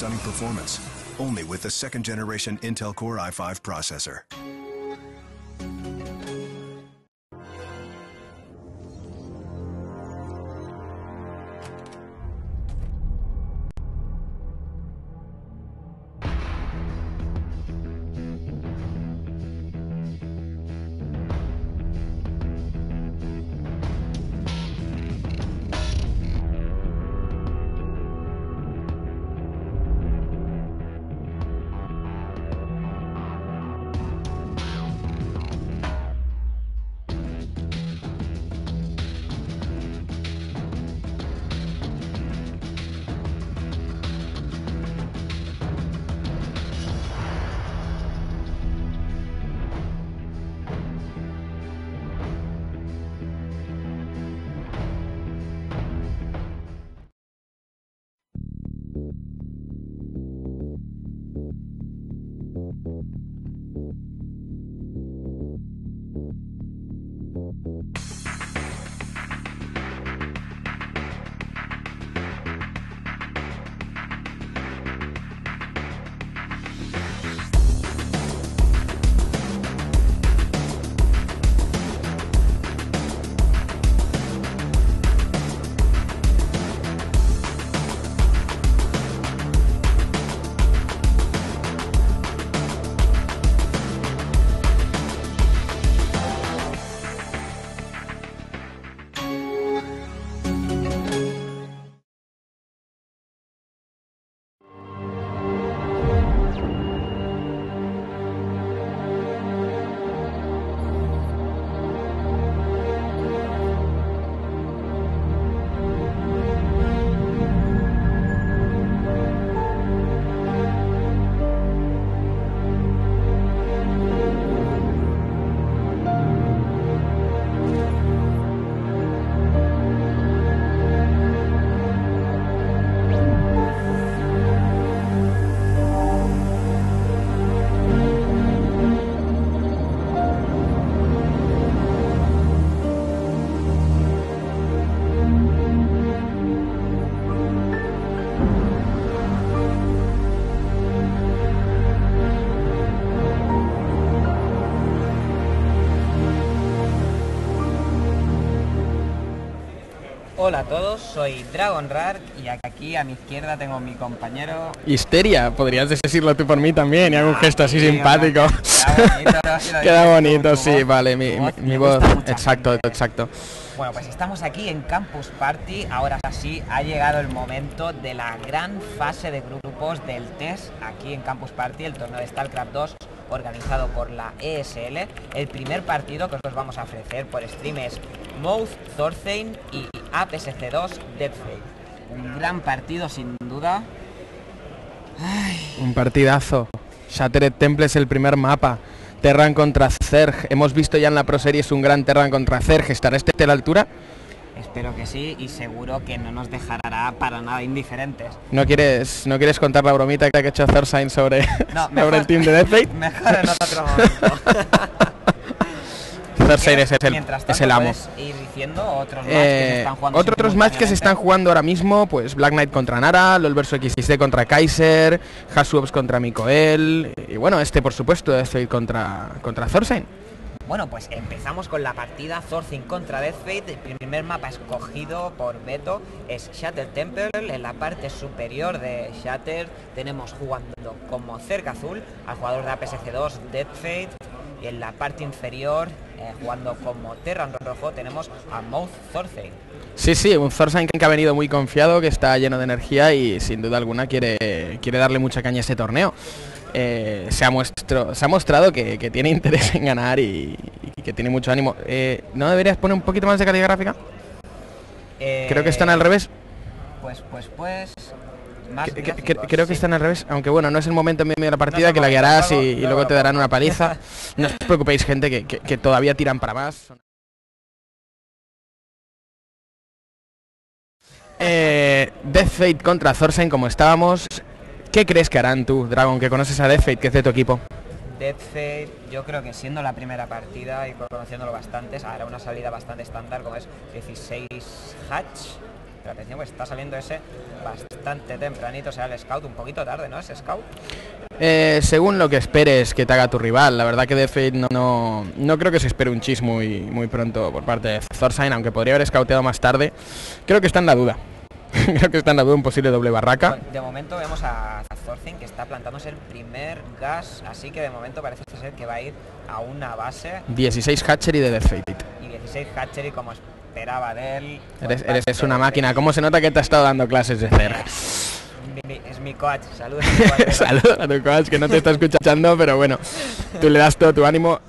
stunning performance, only with the second generation Intel Core i5 processor. Hola a todos, soy Dragon Rark y aquí a mi izquierda tengo a mi compañero. Histeria, podrías decirlo tú por mí también y hago un gesto así Sí, simpático. Queda bonito, Queda bonito, sí, voz- vale, mi, voz mi- exacto, gente. exacto. Bueno, pues estamos aquí en Campus Party. Ahora sí ha llegado el momento de la gran fase de grupos del test aquí en Campus Party, el torneo de StarCraft 2 organizado por la ESL. El primer partido que os vamos a ofrecer por stream es Mouth, Thorstein y APSC2 Dead Fate. Un gran partido sin duda. Un partidazo. Shattered Temple es el primer mapa. Terran contra Zerg. Hemos visto ya en la Pro Series un gran Terran contra Zerg. ¿Estará este a la altura? Espero que sí y seguro que no nos dejará para nada indiferentes. ¿No quieres, ¿no quieres contar la bromita que ha hecho Thorstein sobre, No, sobre mejor- el team de Death Fate? Mejor en otro momento. Thorstein es el, es el amo. ir diciendo otros match que se Eh, están jugando otros otros match que se están jugando ahora mismo, pues Black Knight contra Nara, LoL vs XXD contra Kaiser, Hasuops contra Mikoel, y bueno, este por supuesto, Fate contra, contra Thorstein. Bueno, pues empezamos con la partida Thorstein contra Death Fate. El primer mapa escogido por Beto es Shatter Temple. En la parte superior de Shatter tenemos jugando como cerca azul al jugador de APSG2 Death Fate. Y en la parte inferior, eh, jugando como Terran rojo, tenemos a Mouth Thorstein. Sí, sí, un Thorstein que ha venido muy confiado, que está lleno de energía y sin duda alguna quiere, quiere darle mucha caña a este torneo. Eh, se, ha muestro- se ha mostrado que, que tiene interés en ganar y, y que tiene mucho ánimo. Eh, ¿No deberías poner un poquito más de calidad gráfica? Creo que están al Eh, revés. Pues, pues, pues... Más Que- que- que- gráficos, creo que están al revés, aunque bueno, no es el momento en medio de la partida que la guiarás y, luego- y luego luego lo te darán una paliza. No os preocupéis, gente, que, que- todavía tiran para más. Eh, Death Fate contra Thorstein, como estábamos. ¿Qué crees que harán tú, Dragon, que conoces a Death Fate, que es de tu equipo? Death Fate, yo creo que siendo la primera partida y conociéndolo bastante, hará una salida bastante estándar como es 16 hatch Pero atención, pues está saliendo ese bastante tempranito, o sea, el scout un poquito tarde, ¿no? Ese scout. Eh, según lo que esperes que te haga tu rival, la verdad que Death Fate no, no, no creo que se espere un chis muy, muy pronto por parte de Thorsign, aunque podría haber scouteado más tarde. Creo que está en la duda. creo que está en la duda un posible doble barraca. Bueno, de momento vemos a, a Thorfinn que está plantándose el primer gas, así que de momento parece ser que va a ir a una base 16 Hatchery de Death Fate. y 16 hatchery como esperaba de él. Eres, Por eres una máquina. ¿Cómo se nota que te ha estado dando clases de CER? Mi- mi- Es mi coach, saludos. a. Saludos a tu coach que no te está escuchando, pero bueno, tú le das todo tu ánimo.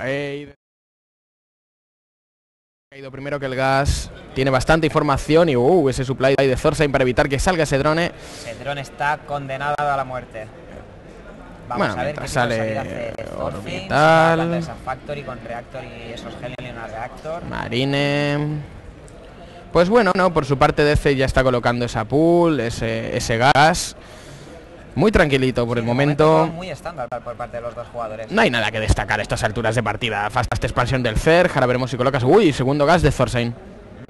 Ha ido primero que el gas, tiene bastante información y uh, ese supply de Thorstein para evitar que salga ese drone. Ese dron está condenado a la muerte. Vamos Bueno, a ver qué sale salida hace Thorfinn, si orbital. va a plantar esa Factory con reactor y esos Helion a reactor. Marine. Pues bueno, no, por su parte DC ya está colocando esa pool, ese, ese gas. Muy tranquilito por el momento. Muy estándar por parte de los dos jugadores. No hay nada que destacar a estas alturas de partida. Fast expansión del CER, ahora veremos si colocas... Uy, segundo gas de Thorstein.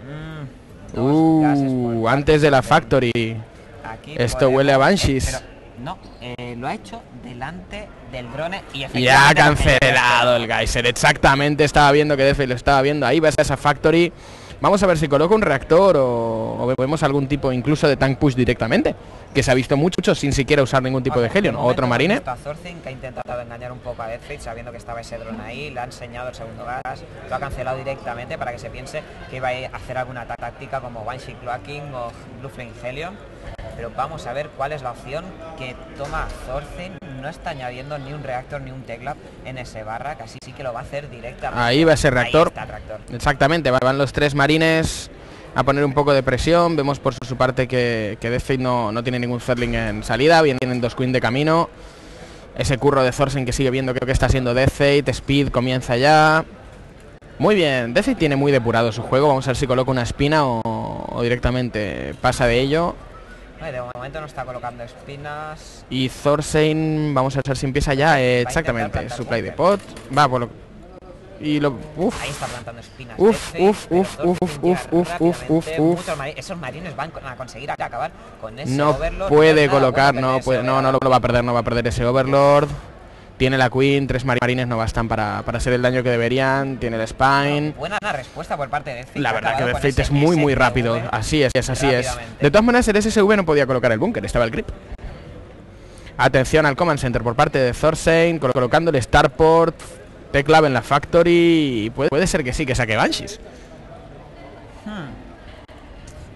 Mm, Uh, antes de la Factory. Aquí Esto podemos- huele a eh, Banshees. pero no, eh, lo ha hecho delante del drone y Ya ha efectivamente cancelado el Geyser, exactamente, estaba viendo que Defe lo estaba viendo, ahí ves a esa Factory. Vamos a ver si coloca un reactor o, o vemos algún tipo incluso de tank push directamente, que se ha visto mucho sin siquiera usar ningún tipo de Helion. momento Otro Marine. Thorfinn que ha intentado engañar un poco a Deathfate sabiendo que estaba ese dron ahí, le ha enseñado el segundo gas, lo ha cancelado directamente para que se piense que iba a hacer alguna tá- táctica como Banshee Cloaking o Blue Flame Helion. Pero vamos a ver cuál es la opción que toma Thorfinn. No está añadiendo ni un reactor ni un teclap en ese barra, casi sí que lo va a hacer directamente. Ahí va ese reactor. Ahí está el reactor. Exactamente, van los tres marines a poner un poco de presión. Vemos por su parte que, que no, no tiene ningún Zerling en salida. Vienen dos Queen de camino. Ese curro de Thorsen que sigue viendo creo que está siendo Death Fate. Speed comienza ya. Muy bien, Death Fate tiene muy depurado su juego. Vamos a ver si coloca una espina o, o directamente pasa de ello. De momento no está colocando espinas. Y Thorstein, vamos a ver si empieza ya. eh, exactamente, supply de pot. Va por lo... Y lo... Uf. Ahí está plantando espinas. Uf, Deathfate, uf, uf, uf, uf, uf, uf, uf, uf. Esos marines van a conseguir acabar con ese no Overlord. puede colocar, no puede, no, no lo va a perder, no va a perder ese Overlord. Tiene la Queen, tres mari- marines no bastan para, para hacer el daño que deberían. Tiene el Spine. Buena la respuesta por parte de Deathfate. La verdad que Fate es muy muy rápido. Así es, es así es. De todas maneras el SSV no podía colocar el búnker, estaba el grip. Atención al Command Center por parte de Thorstein, colo- colocando el Starport, T-Clave en la Factory. y Puede, puede ser que sí, que saque Banshees.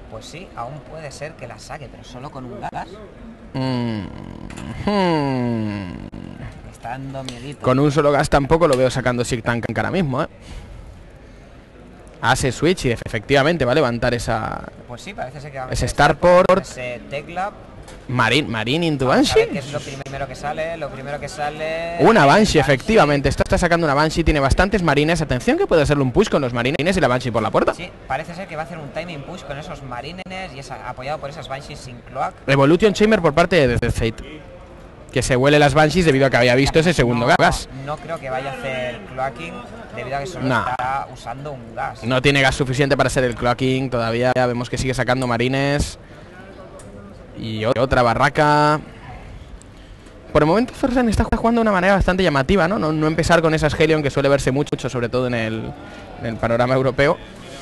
Pues sí, aún puede ser que la saque, pero solo con un gas. Mm, hmm. Dando miedito. Con un solo gas tampoco lo veo sacando Sig Tank ahora mismo, ¿eh? Hace switch y efectivamente va a levantar esa Pues sí, parece ser que va a Ese Starport. Ese Teclab. Marine, Marine into Banshee. es lo primero que sale. Lo primero que sale. Una Banshee, Banshee. efectivamente. Esta está sacando una Banshee, tiene bastantes marines. Atención que puede hacerle un push con los marines y la Banshee por la puerta. Sí, parece ser que va a hacer un timing push con esos marines y es apoyado por esas Banshees sin cloak. Evolution Chamber por parte de Death Fate. Que se huele las Banshees debido a que había visto ese segundo no, gas. No creo que vaya a hacer cloaking debido a que solo No. está usando un gas. No tiene gas suficiente para ser el clocking todavía. Vemos que sigue sacando marines. Y otra barraca. Por el momento Thorsen está jugando de una manera bastante llamativa, ¿no? No, no empezar con esas Helion que suele verse mucho, sobre todo en el, en el panorama europeo.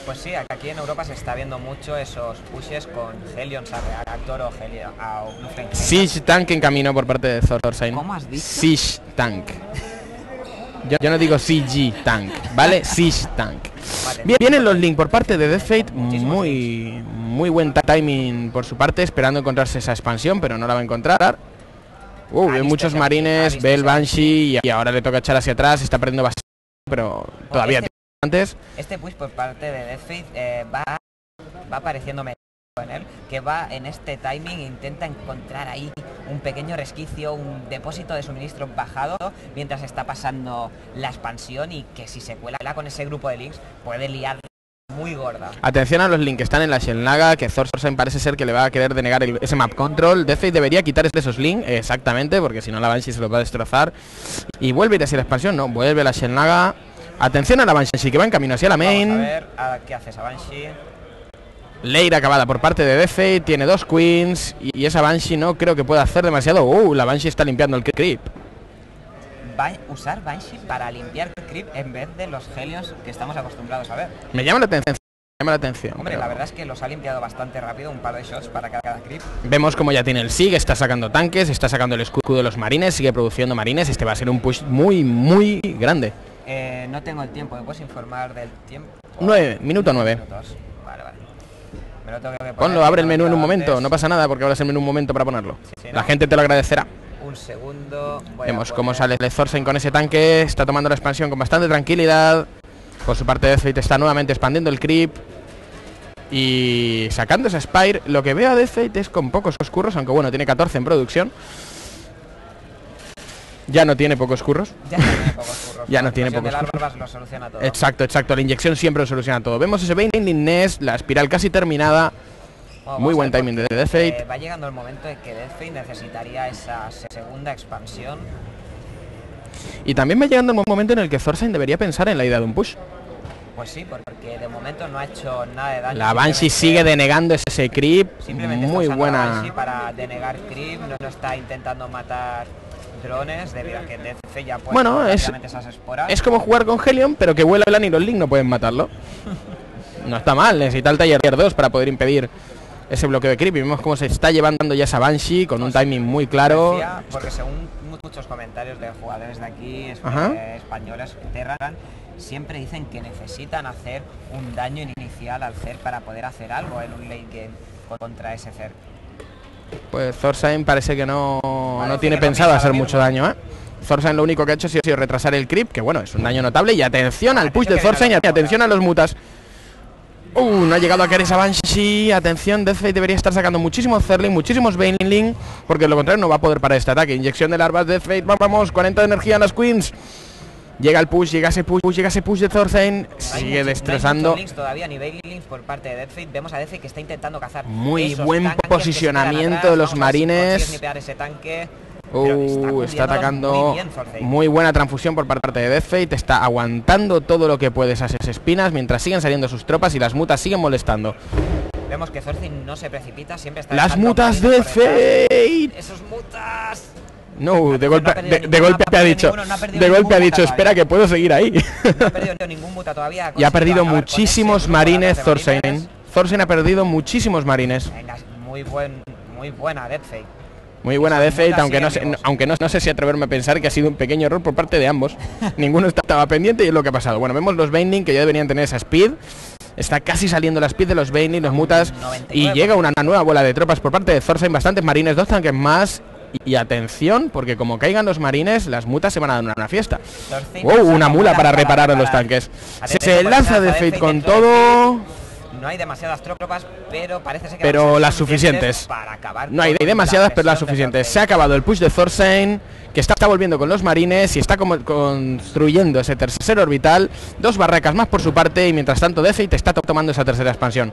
Pues sí, aquí en Europa se está viendo mucho esos pushes con Helions a reactor o Helion a Helion. Siege Tank en camino por parte de Thorsen. ¿Cómo has dicho? Siege Tank. Yo, yo no digo CG Tank, ¿vale? Siege Tank. Vale. Bien, vienen los Link por parte de Death Fate, Muchísimos muy muy buen timing por su parte, esperando encontrarse esa expansión, pero no la va a encontrar. Uh, Ha ve visto muchos marines, ve el Banshee y ahora le toca echar hacia atrás, está perdiendo bastante, pero todavía este- tiene antes. Este push por parte de Deathfate eh, va, va apareciendo en él, que va en este timing e intenta encontrar ahí un pequeño resquicio, un depósito de suministro bajado mientras está pasando la expansión y que si se cuela con ese grupo de links puede liar muy gorda. Atención a los Link que están en la Shenlaga, que Thorsen parece ser que le va a querer denegar el- ese map control. Death Fate debería quitar esos Link, exactamente, porque si no la Banshee se los va a destrozar. Y vuelve a ir hacia la expansión, no, vuelve a la Shenlaga. Atención a la Banshee, que va en camino hacia la Vamos a main. ver a qué hace esa Banshee. Leira acabada por parte de Deathfate, tiene dos queens y, esa Banshee no creo que pueda hacer demasiado. Uh, la Banshee está limpiando el creep. Usar Banshee para limpiar creep en vez de los Helios que estamos acostumbrados a ver. Me llama la atención. Me llama la atención. Hombre, pero la verdad es que los ha limpiado bastante rápido, un par de shots para cada, cada creep. Vemos como ya tiene el SIG, está sacando tanques, está sacando el escudo de los marines, sigue produciendo marines. Este va a ser un push muy, muy grande. Eh, no tengo el tiempo, ¿me puedes informar del tiempo? 9, minuto 9. Minutos. Vale, vale. Me lo tengo que poner, Ponlo, abre el menú en un antes. momento, no pasa nada porque abres el menú un momento para ponerlo. Sí, La ¿no? gente te lo agradecerá. Un segundo. voy Vemos cómo sale Thorstein con ese tanque, está tomando la expansión con bastante tranquilidad. Por su parte Deathfate está nuevamente expandiendo el creep. Y sacando esa Spire, lo que veo a Deathfate es con pocos curros, aunque bueno, tiene 14 en producción. Ya no tiene pocos curros. Ya no tiene pocos curros. Ya no tiene pocos de larvas lo soluciona todo. Exacto, exacto. La inyección siempre lo soluciona todo. Vemos ese Binding Nest, la espiral casi terminada. Bueno, Muy buen timing de Deathfate. eh, va llegando el momento en que Deathfate necesitaría esa segunda expansión. Y también va llegando el momento en el que Thorstein debería pensar en la idea de un push. Pues sí, porque de momento no ha hecho nada de daño. La Banshee sigue denegando ese creep. Simplemente Muy buena. Banshee para denegar creep, no, no está intentando matar drones debido a que Deathfate ya puede Bueno, es- esas esporas. Es como jugar con Helion, pero que vuela el y los Link no pueden matarlo. No está mal, necesita el Taller 2 para poder impedir ese bloqueo de creep. Y vemos cómo se está llevando ya esa Banshee con un timing muy claro. Porque según muchos comentarios de jugadores de aquí, eh, españoles, Terran, siempre dicen que necesitan hacer un daño inicial al CER para poder hacer algo en un late game contra ese CER. Pues Thorstein parece que no, no tiene pensado hacer mucho daño, ¿eh? Thorstein lo único que ha hecho ha sido, retrasar el creep, que bueno, es un daño notable. Y atención al push de Thorstein y atención a los mutas. Uh, no ha llegado a caer esa Banshee. Atención, Deathfate debería estar sacando muchísimos Zerling, muchísimos Baneling, porque de lo contrario no va a poder parar este ataque. Inyección de larvas, Deathfate, vamos, 40 de energía a las Queens. Llega el push, llega ese push, llega ese push de Thorstein. Sigue no destrozando. links todavía ni links por parte de Deathfate. Vemos a Deathfate que está intentando cazar Muy buen posicionamiento atrás. de los si marines. nipear ese tanque. Uh, cubriéndolos está atacando muy bien, muy buena transfusión por parte de Deathfate, está aguantando todo lo que puede esas espinas mientras siguen saliendo sus tropas y las mutas siguen molestando. Vemos que Thorstein no se precipita, siempre está Las mutas de. Deathfate. Esos mutas. No, de golpe, ha de, de ninguno, golpe ha ha dicho, ninguno, no ha perdido de golpe ha dicho, espera todavía". que puedo seguir ahí. No ha perdido ningún muta todavía. y ha conseguido perdido muchísimos marines Thorstein. Thorstein ha perdido muchísimos marines. Venga, muy buen, muy buena Deathfate. Muy buena Esas Deathfate, mutas aunque no sé, aunque no, no sé si atreverme a pensar que ha sido un pequeño error por parte de ambos. Ninguno estaba pendiente y es lo que ha pasado. Bueno, vemos los Binding que ya deberían tener esa speed. Está casi saliendo la speed de los Binding, los mutas. Y 99%. llega una nueva bola de tropas por parte de Thorstein. Bastantes marines, dos tanques más. Y, atención, porque como caigan los marines, las mutas se van a dar una, fiesta. Wow, una mula para reparar a los tanques. Se, lanza lanza Deathfate con de todo. No hay demasiadas tropas, pero parece ser que Pero las suficientes. para acabar No hay demasiadas, la pero las de suficientes. Se ha acabado el push de Thorstein, que está, está volviendo con los marines y está como construyendo ese tercer orbital. Dos barracas más por su parte y mientras tanto Deathfate está to- tomando esa tercera expansión.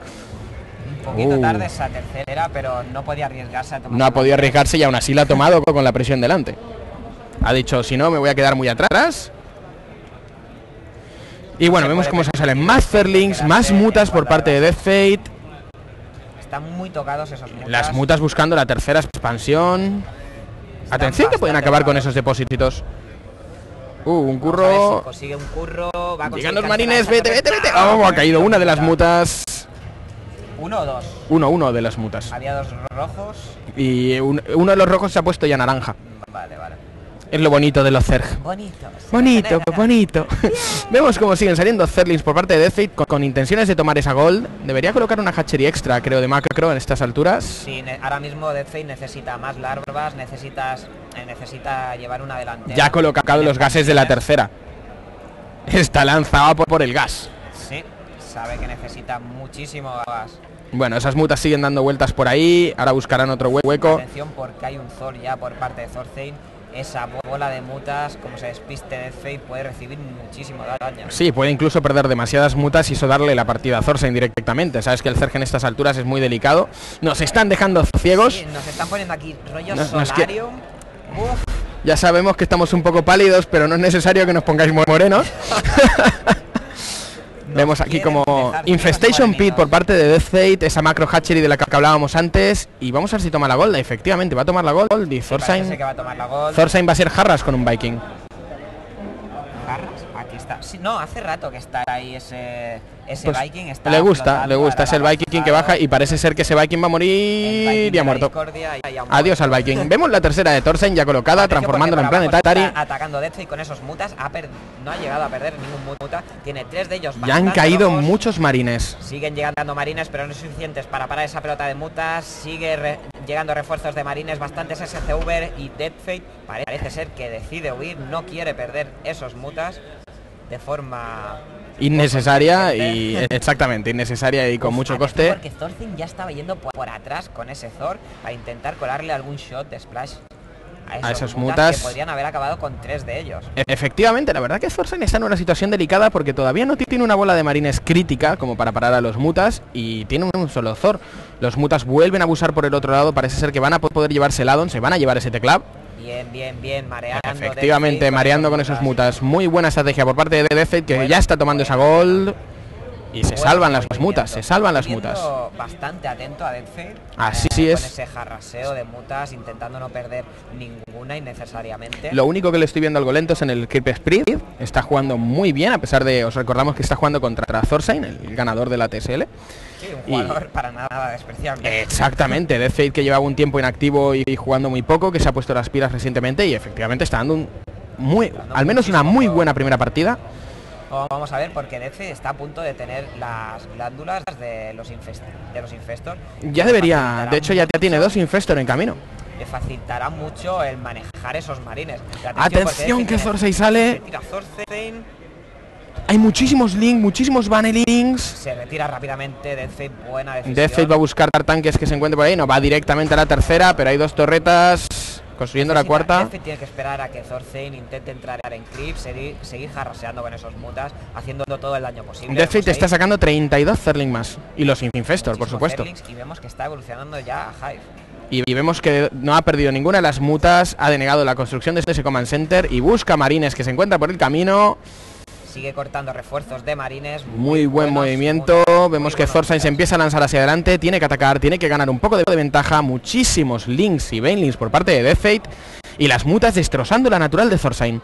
Un poquito Uh. tarde esa tercera, pero no podía arriesgarse a tomar No ha podido arriesgarse y aún así la ha tomado con la presión delante. Ha dicho, si no, me voy a quedar muy atrás. Y bueno, Se vemos cómo se salen más quedarse más mutas por parte de Deathfate. Están muy tocados esos mutas. Las mutas buscando la tercera expansión. Están Atención que pueden acabar con esos depósitos. Uh, un ver si curro. consigue un curro. Va a conseguir Llegan los marines, vete, vete, vete. Oh, ha caído Una de las muta. mutas. Uno o dos. Uno, uno de las mutas. Había dos rojos. Y un- uno de los rojos se ha puesto ya naranja. Vale, vale. Es lo bonito de los Zerg. Bonito. Bonito, pues bonito. Vemos cómo siguen saliendo Zerlings por parte de Deathfate con, con intenciones de tomar esa gold. Debería colocar una hatchery extra, creo, de macro en estas alturas. Sí, ahora mismo Deathfate necesita más larvas, necesitas, eh, necesita llevar una delantera. Ya ha colocado los gases de la tercera. Está lanzado por, por el gas. Sí, sabe que necesita muchísimo gas. Bueno, esas mutas siguen dando vueltas por ahí. Ahora buscarán otro hue- hueco. Atención porque hay un Thor ya por parte de Thorstein. Esa bola de mutas, como se despiste Deathfate, puede recibir muchísimo daño. Sí, puede incluso perder demasiadas mutas y eso darle la partida a Thorstein directamente. Sabes que el Zerg en estas alturas es muy delicado. Nos están dejando ciegos. Sí, nos están poniendo aquí rollo No- no es que- solarium. Uf, Ya sabemos que estamos un poco pálidos, pero no es necesario que nos pongáis morenos. Vemos aquí como Infestation Pit por parte de Death Fate, esa macro hatchery de la que hablábamos antes. Y vamos a ver si toma la gold. Efectivamente, va a tomar la gold. Y Thorstein, va a tomar la gol. Thorstein va a ser Harras con un Viking. Está. Sí, no, hace rato que está ahí ese, ese Pues, Viking. Está le gusta, le gusta. Es el Viking que baja y parece ser que ese Viking va a morir y de ha muerto. discordia y ha Adiós al Viking. Vemos la tercera de Thorstein ya colocada, transformándola en está atacando Death y con esos mutas ha no ha llegado a perder ningún muta. Tiene tres de ellos. Ya han caído rojos. muchos marines. Siguen llegando marines, pero no suficientes para parar esa pelota de mutas. Sigue re- llegando refuerzos de marines, bastantes SCV y Dead Fate parece ser que decide huir, no quiere perder esos mutas de forma Innecesaria y exactamente, innecesaria y con Uf, mucho coste. Porque Thorfinn ya estaba yendo por, atrás con ese Thor a intentar colarle algún shot de splash a esos que mutas. podrían haber acabado con tres de ellos. Efectivamente, la verdad que Thorstein está en una situación delicada porque todavía no tiene una bola de marines crítica como para parar a los mutas y tiene un solo Thor. Los mutas vuelven a abusar por el otro lado, parece ser que van a po- poder llevarse el addon, se van a llevar ese teclab. Bien, bien, bien, mareando. Efectivamente, mareando con esos mutas. Muy buena estrategia por parte de Deathfate que Bueno, ya está tomando esa gold. Y se salvan las movimiento. mutas, se salvan las mutas. Bastante atento a Deathfade. Así con es. ese jarraseo de mutas, intentando no perder ninguna innecesariamente. Lo único que le estoy viendo algo lento es en el Creep Sprint. Está jugando muy bien, a pesar de, os recordamos que está jugando contra Thorstein, el ganador de la TSL. Sí, un y- jugador para nada despreciable. Exactamente, Fate que llevaba un tiempo inactivo y jugando muy poco, que se ha puesto las pilas recientemente y efectivamente está dando un muy, al menos una muy buena primera partida. O Vamos a ver, porque Deathfade está a punto de tener las glándulas de los, infest de los infestos. Ya debería, de hecho ya, ya tiene dos Infestor en camino. Le facilitará mucho el manejar esos marines. Atención porque que se sale. Hay muchísimos links, muchísimos links. se retira rápidamente. Deathfade, buena decisión. Va a buscar tanques que se encuentre por ahí, no va directamente a la tercera, pero hay dos torretas construyendo la cuarta. Deathfade tiene que esperar a que Thorstein intente entrar en creep, seguir, seguir jarraseando con esos mutas, haciendo todo el daño posible. Death Vemos Fate está sacando 32 Zerling más y los Infestor, por supuesto. Y vemos que está evolucionando ya a Hive. Y, y vemos que no ha perdido ninguna de las mutas, ha denegado la construcción de ese command center y busca marines que se encuentra por el camino. Sigue cortando refuerzos de marines. Muy buen buenos, movimiento. muy- muy Vemos que Thorstein se empieza a lanzar hacia adelante, tiene que atacar, tiene que ganar un poco de, de ventaja. Muchísimos links y Banelings por parte de Death Fate y las mutas destrozando la natural de Thorstein.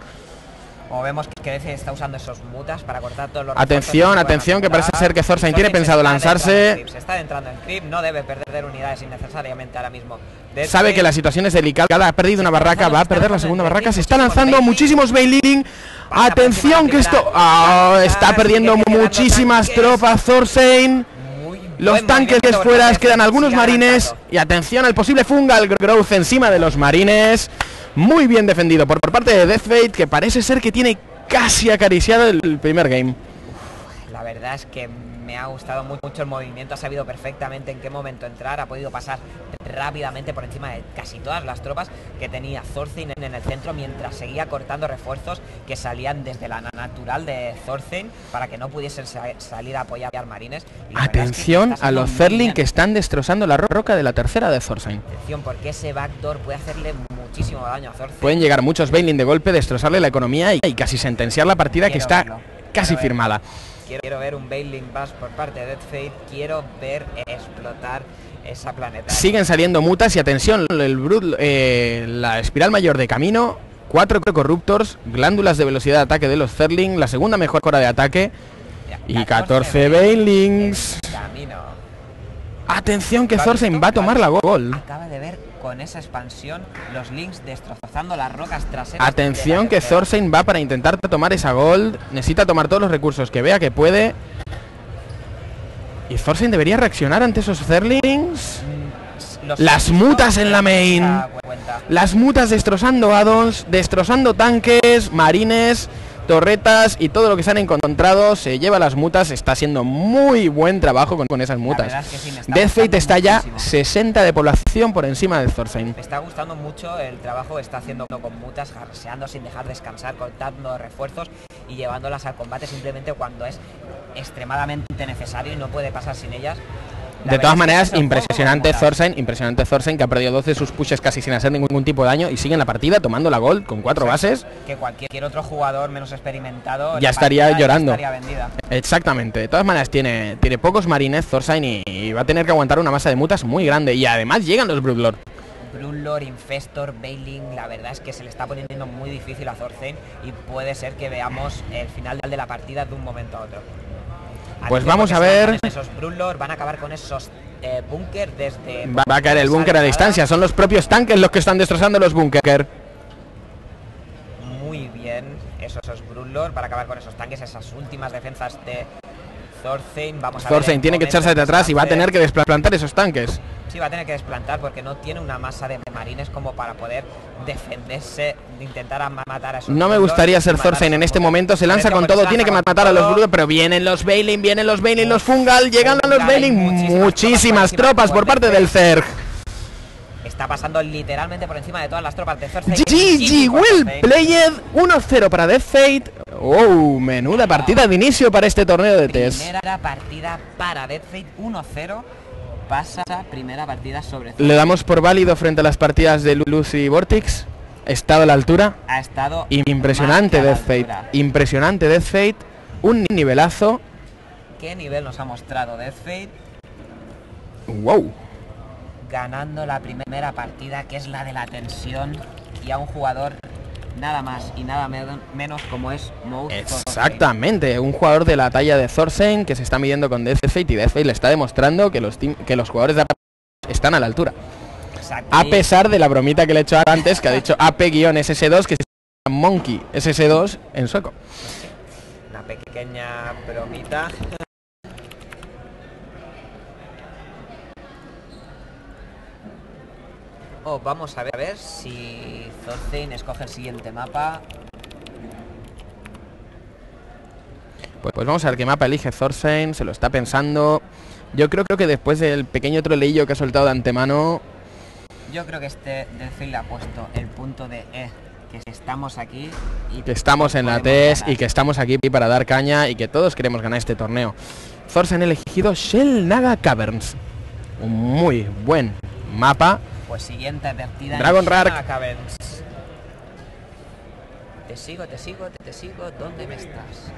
Como vemos que está usando esos mutas para cortar todos los Atención, que atención, que parece ser que Thorstein Y tiene pensado lanzarse. Se está adentrando en creep, no debe perder unidades innecesariamente ahora mismo. Sabe que la situación es delicada, ha perdido una barraca, va a perder la segunda barraca, se está lanzando muchísimos Bailing. Atención que esto... Ah, está perdiendo muchísimas tropas muy Los tanques por fuera, de quedan algunos marines. Y atención al posible fungal growth encima de los marines. Muy bien defendido por, por parte de Death Fate, que parece ser que tiene casi acariciado el primer game. La verdad es que me ha gustado mu- mucho el movimiento, ha sabido perfectamente en qué momento entrar, ha podido pasar rápidamente por encima de casi todas las tropas que tenía Thorstein en el centro mientras seguía cortando refuerzos que salían desde la na- natural de Thorstein para que no pudiesen sa- salir a apoyar marines. Y la verdad es que Atención a los Zerling que están destrozando la ro- roca de la tercera de Thorstein. Atención, porque ese backdoor puede hacerle muchísimo daño a Thorstein. Pueden llegar muchos Bailing de golpe, destrozarle la economía y, y casi sentenciar la partida que está verlo, casi verlo. firmada. Quiero, ver un Bailing Bash por parte de Death Fate, quiero ver explotar esa planeta. Siguen saliendo mutas y atención, el brut- eh, la espiral mayor de camino, cuatro corruptors, glándulas de velocidad de ataque de los Zerling, la segunda mejor hora de ataque y 14 Bailings. Atención que ¿Lo has Thorstein visto? va a ¿Lo has tomar la gol. Acaba de ver con esa expansión los links destrozando las rocas traseras. Atención que. Thorstein va para intentar tomar esa gold. Necesita tomar todos los recursos que vea que puede. Y Thorstein debería reaccionar ante esos Zerlings. Los Las mutas en la main. Las mutas destrozando addons, destrozando tanques, marines, torretas y todo lo que se han encontrado. Se lleva las mutas. Está haciendo muy buen trabajo con, con esas mutas. es que sí, me está Death Fate ya muchísimo. 60 de población por encima de Thorstein. Me está gustando mucho el trabajo que está haciendo con mutas, jarseando sin dejar descansar, cortando refuerzos y llevándolas al combate simplemente cuando es extremadamente necesario y no puede pasar sin ellas. De todas maneras, impresionante. Thorstein, impresionante Thorstein que ha perdido 12 de sus pushes casi sin hacer ningún tipo de daño y sigue en la partida tomando la gol con cuatro bases. Que cualquier otro jugador menos experimentado Ya estaría llorando. estaría vendida. Exactamente. De todas maneras, tiene, tiene pocos marines Thorstein y, y va a tener que aguantar una masa de mutas muy grande. Y además llegan los Broodlord. Brunlord, Infestor, Bailing, la verdad es que se le está poniendo muy difícil a Thorstein y puede ser que veamos el final de la partida de un momento a otro. Pues vamos a ver. Esos Brunlord van a acabar con esos eh, búnker desde... Va, va a caer el búnker a distancia. Son los propios tanques los que están destrozando los búnker. Muy bien, esos, esos Brunlord para acabar con esos tanques, esas últimas defensas de Thorstein. Vamos a Thorstein tiene que echarse de atrás y va a tener que desplantar esos tanques. Sí, va a tener que desplantar porque no tiene una masa de marines como para poder defenderse, de intentar matar a esos No me gustaría ser Thorstein en este momento. Se lanza con todo. Tiene que matar a los. Broodlord. Pero vienen los Bailing, vienen los Bailing, los Fungal. Llegan a los Bailing. muchísimas tropas por parte del del Zerg. Está pasando literalmente por encima de todas las tropas de Thorstein. GG, Thorstein. played. 1-0 para Death Fate. Oh, menuda partida de inicio para este torneo de test. Primera partida para Death Fate 1-0. Pasa primera partida sobre Le damos por válido frente a las partidas de Lucy y Vortex. Estado a la altura. Ha estado Impresionante Death Fate. Impresionante Death Fate. Un nivelazo. ¿Qué nivel nos ha mostrado Death Fate? Wow. Ganando la primera partida, que es la de la tensión, y a un jugador nada más y nada me- menos como es Mouse Exactamente, un jugador de la talla de Thorsen que se está midiendo con Death Fate y Death Fate le está demostrando que los, que los jugadores de AP están a la altura. A pesar de la bromita que le he hecho antes, que ha dicho AP-SS2, que se llama Monkey SS2 en sueco. Una pequeña bromita. Oh, vamos a ver, a ver si Thorstein escoge el siguiente mapa. Pues, pues vamos a ver qué mapa elige Thorsen, se lo está pensando. Yo creo, creo que después del pequeño troleillo que ha soltado de antemano, Yo creo que este Delphi le ha puesto el punto de E, que estamos aquí y que estamos en la TES ganar. y que estamos aquí para dar caña y que todos queremos ganar este torneo. Thorsen ha elegido Shell Naga Caverns. Un muy buen mapa. Pues siguiente en Dragon Rark. Te sigo, te sigo, te, te sigo. ¿Dónde me estás?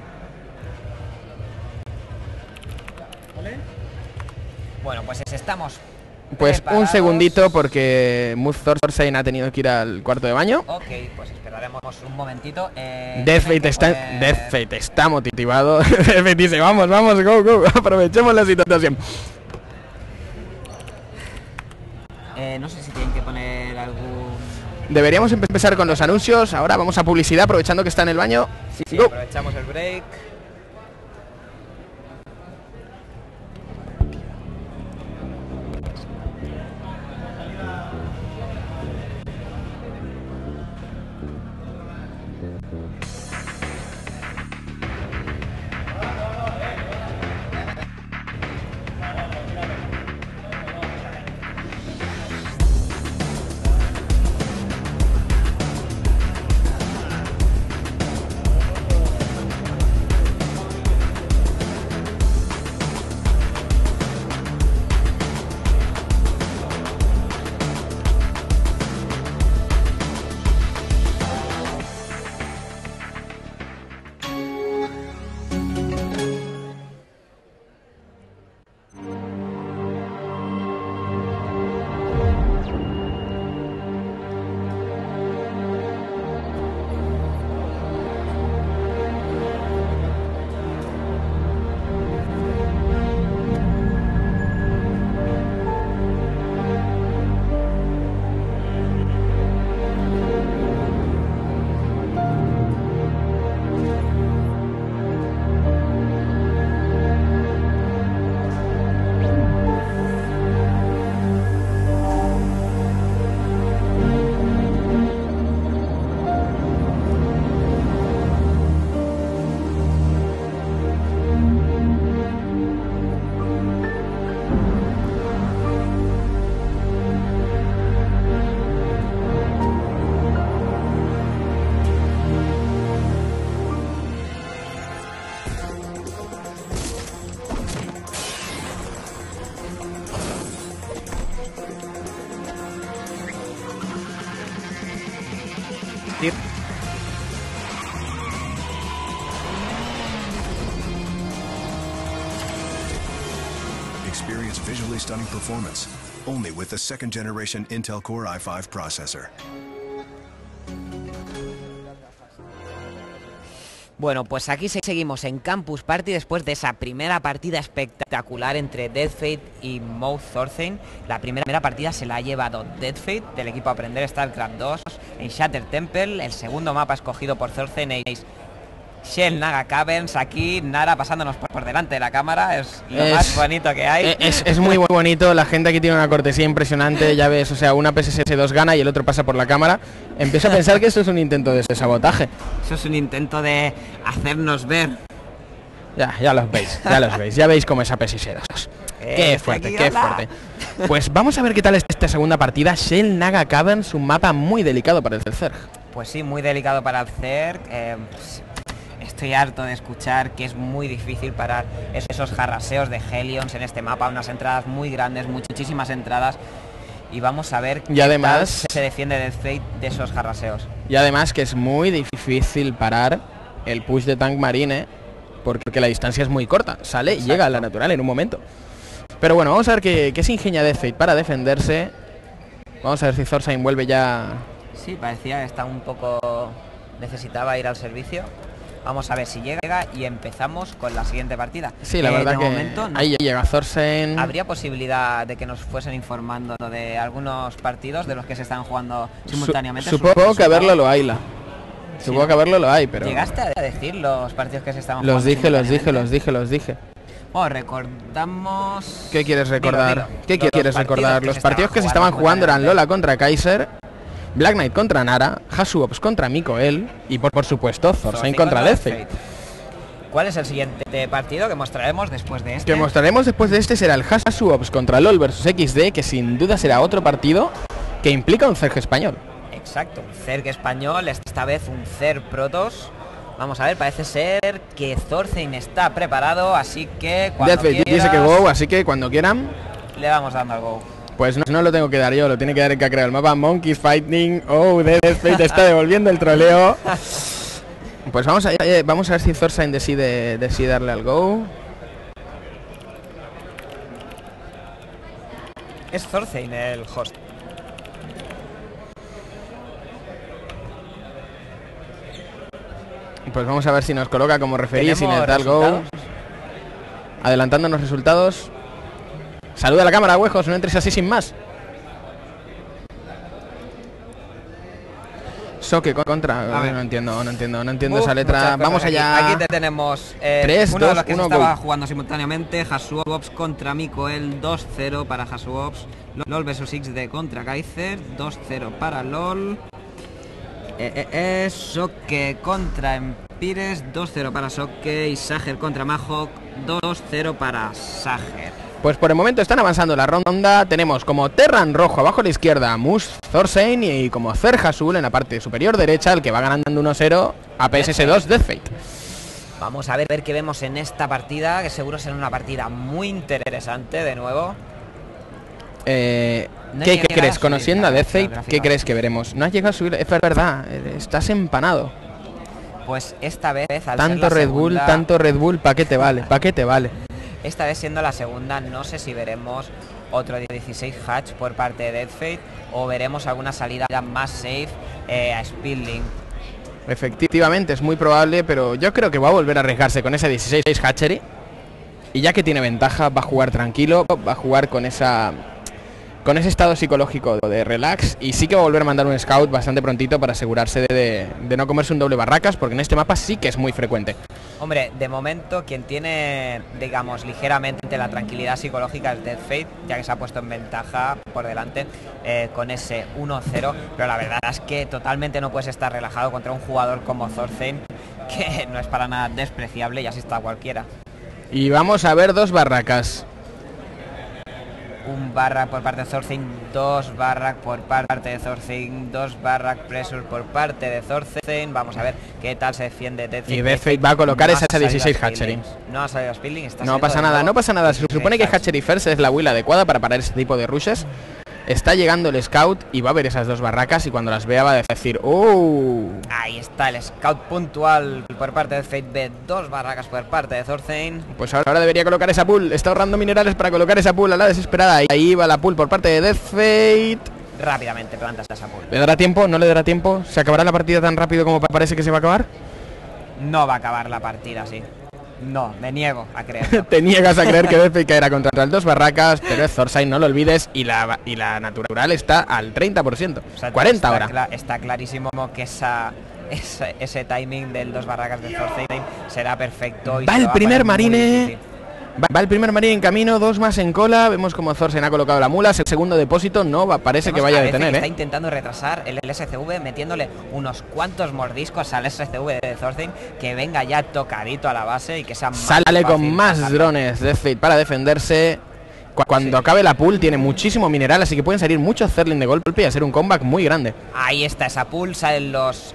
Bueno, pues estamos. Pues un segundito porque Mood Thorsen ha tenido que ir al cuarto de baño. Ok, pues esperaremos un momentito. Eh, Death Fate está, poner- Death Fate está motivado. Death Fate dice, vamos, vamos, go, go, aprovechemos la situación. Eh, no sé si tienen que poner algún. Deberíamos empezar con los anuncios. Ahora vamos a publicidad, aprovechando que está en el baño. Sí, aprovechamos el break. Performance only with the second generation Intel Core i5 processor. Bueno, pues aquí seguimos en Campus Party después de esa primera partida espectacular entre Dead Fate y Mouth Thorstein. La primera partida se la ha llevado Dead Fate del equipo Aprender StarCraft 2 en Shatter Temple. El segundo mapa escogido por Thorstein es Shell Naga Caverns, aquí Nara pasándonos por, delante de la cámara, es lo más bonito que hay. Eh, es, muy, muy bonito, la gente aquí tiene una cortesía impresionante, ya ves, o sea, una PSS 2 gana y el otro pasa por la cámara. Empiezo a pensar que esto es un intento de sabotaje. Eso es un intento de hacernos ver. Ya, ya los veis, ya los veis, ya veis cómo es PSS 2. qué fuerte, qué fuerte. Pues vamos a ver qué tal es esta segunda partida. Shell Naga Caverns, un mapa muy delicado para el CERG. Pues sí, muy delicado para el CERG. Eh, estoy harto de escuchar que es muy difícil parar esos jarraseos de Helions en este mapa, unas entradas muy grandes, muchísimas entradas. Y vamos a ver y además se defiende del Fate de esos jarraseos. Y además que es muy difícil parar el push de Tank Marine porque la distancia es muy corta. Sale y llega a la natural en un momento. Pero bueno, vamos a ver qué, qué se ingenia Death Fate para defenderse. Vamos a ver si Zorsain vuelve ya. Sí, parecía que está un poco... Necesitaba ir al servicio. Vamos a ver si llega y empezamos con la siguiente partida. Sí, la verdad que momento, ahí llega Thorsen. ¿Habría posibilidad de que nos fuesen informando de algunos partidos de los que se están jugando simultáneamente? supongo que verlo lo hay, la. Supongo que a verlo lo hay, pero... ¿Llegaste a decir los partidos que se estaban los Dije, los dije, los dije, los dije, Bueno, recordamos... ¿Qué quieres recordar? ¿Qué quieres recordar? Los partidos que se estaban jugando eran Lola contra Kaiser Black Knight contra Nara, Hasuops contra Mikoel y por, por supuesto Thorstein contra Deathfate. ¿Cuál es el siguiente partido que mostraremos después de este? Que mostraremos después de este será el Hasuops contra LOL vs XD, que sin duda será otro partido que implica un Zerg español. Exacto, un Zerg español, esta vez un Zerg Protoss. Vamos a ver, parece ser que Thorstein está preparado, así que cuando dice que go, así que cuando quieran le vamos dando al go. Pues no, lo tengo que dar yo, lo tiene que dar el que ha creado el mapa. Monkey Fighting. Oh, Dead Fate está devolviendo el troleo. Pues vamos a, eh, vamos a ver si Thorstein decide, decide darle al go. Es Thorstein el host. Pues vamos a ver si nos coloca como referí sin el tal go. Adelantándonos resultados. Saluda a la cámara, huejos, no entres así sin más. Soque contra. No entiendo, no entiendo, no entiendo esa letra. Vamos allá. Aquí, te tenemos eh, 3, uno de los que estaba jugando simultáneamente. Hasuops contra Mikoel 2-0 para Hasuops. LOL vs XD contra Kaiser 2-0 para LOL. Eh, eh, eh, Soque contra Empires 2-0 para Soque y Sager contra Mahawk 2-0 para Sager. Pues por el momento están avanzando la ronda. Tenemos como Terran rojo abajo a la izquierda Mus Thorsein y como Cerja azul en la parte superior derecha el que va ganando 1-0 a PSS2 Death Fate. Vamos a ver, ver qué vemos en esta partida, que seguro será una partida muy interesante de nuevo. Eh, ¿Qué, crees? Conociendo a Death Fate, ¿qué crees que veremos? No has llegado a subir, es verdad, estás empanado. Pues esta vez al Tanto Red Bull, tanto Red Bull, ¿para qué te vale? ¿Para qué te vale? Esta vez siendo la segunda, no sé si veremos otro 16 hatch por parte de Dead Fate o veremos alguna salida más safe eh, a Speedlink. Efectivamente, es muy probable, pero yo creo que va a volver a arriesgarse con ese 16 hatchery. Y ya que tiene ventaja, va a jugar tranquilo, va a jugar con esa con ese estado psicológico de relax y sí que va a volver a mandar un scout bastante prontito para asegurarse de, de, no comerse un doble barracas porque en este mapa sí que es muy frecuente. Hombre, de momento quien tiene, digamos, ligeramente la tranquilidad psicológica es Death Fate, ya que se ha puesto en ventaja por delante eh, con ese 1-0, pero la verdad es que totalmente no puedes estar relajado contra un jugador como Thorstein, que no es para nada despreciable y así está cualquiera. Y vamos a ver dos barracas un barra por parte de Thorstein, dos barra por parte de Thorstein, dos barra pressure por parte de Thorstein. Vamos a ver qué tal se defiende Y Death va a colocar esa 16 Hatchery. No ha salido Spilling, está No pasa nada, no pasa nada. Se supone que Hatchery First es la will adecuada para parar este tipo de rushes. Está llegando el scout y va a ver esas dos barracas y cuando las vea va a decir, ¡Oh! Ahí está el scout puntual por parte de Fate B, dos barracas por parte de Thorstein. Pues ahora debería colocar esa pool. Está ahorrando minerales para colocar esa pool a la desesperada. Ahí va la pool por parte de Death Fate. Rápidamente plantas esa pool. ¿Le dará tiempo? ¿No le dará tiempo? ¿Se acabará la partida tan rápido como parece que se va a acabar? No va a acabar la partida así. No, me niego a creer. Te niegas a creer que Deathfate caerá contra las dos barracas, pero es Zorside, no lo olvides, y la, y la natural está al 30%. O sea, 40 está ahora. está clarísimo que esa, ese, ese, timing del dos barracas de Zorside será perfecto. Y va el primer marine. Va, el primer marine en camino, dos más en cola. Vemos como Thorsen ha colocado la mula. El segundo depósito no va, parece que vaya a detener. Está ¿eh? intentando retrasar el SCV metiéndole unos cuantos mordiscos al SCV de Thorsen que venga ya tocadito a la base y que sea más Sale con más drones de para defenderse. Cuando acabe la pool tiene muchísimo mineral, así que pueden salir muchos Zerling de golpe y hacer un comeback muy grande. Ahí está esa pool, salen los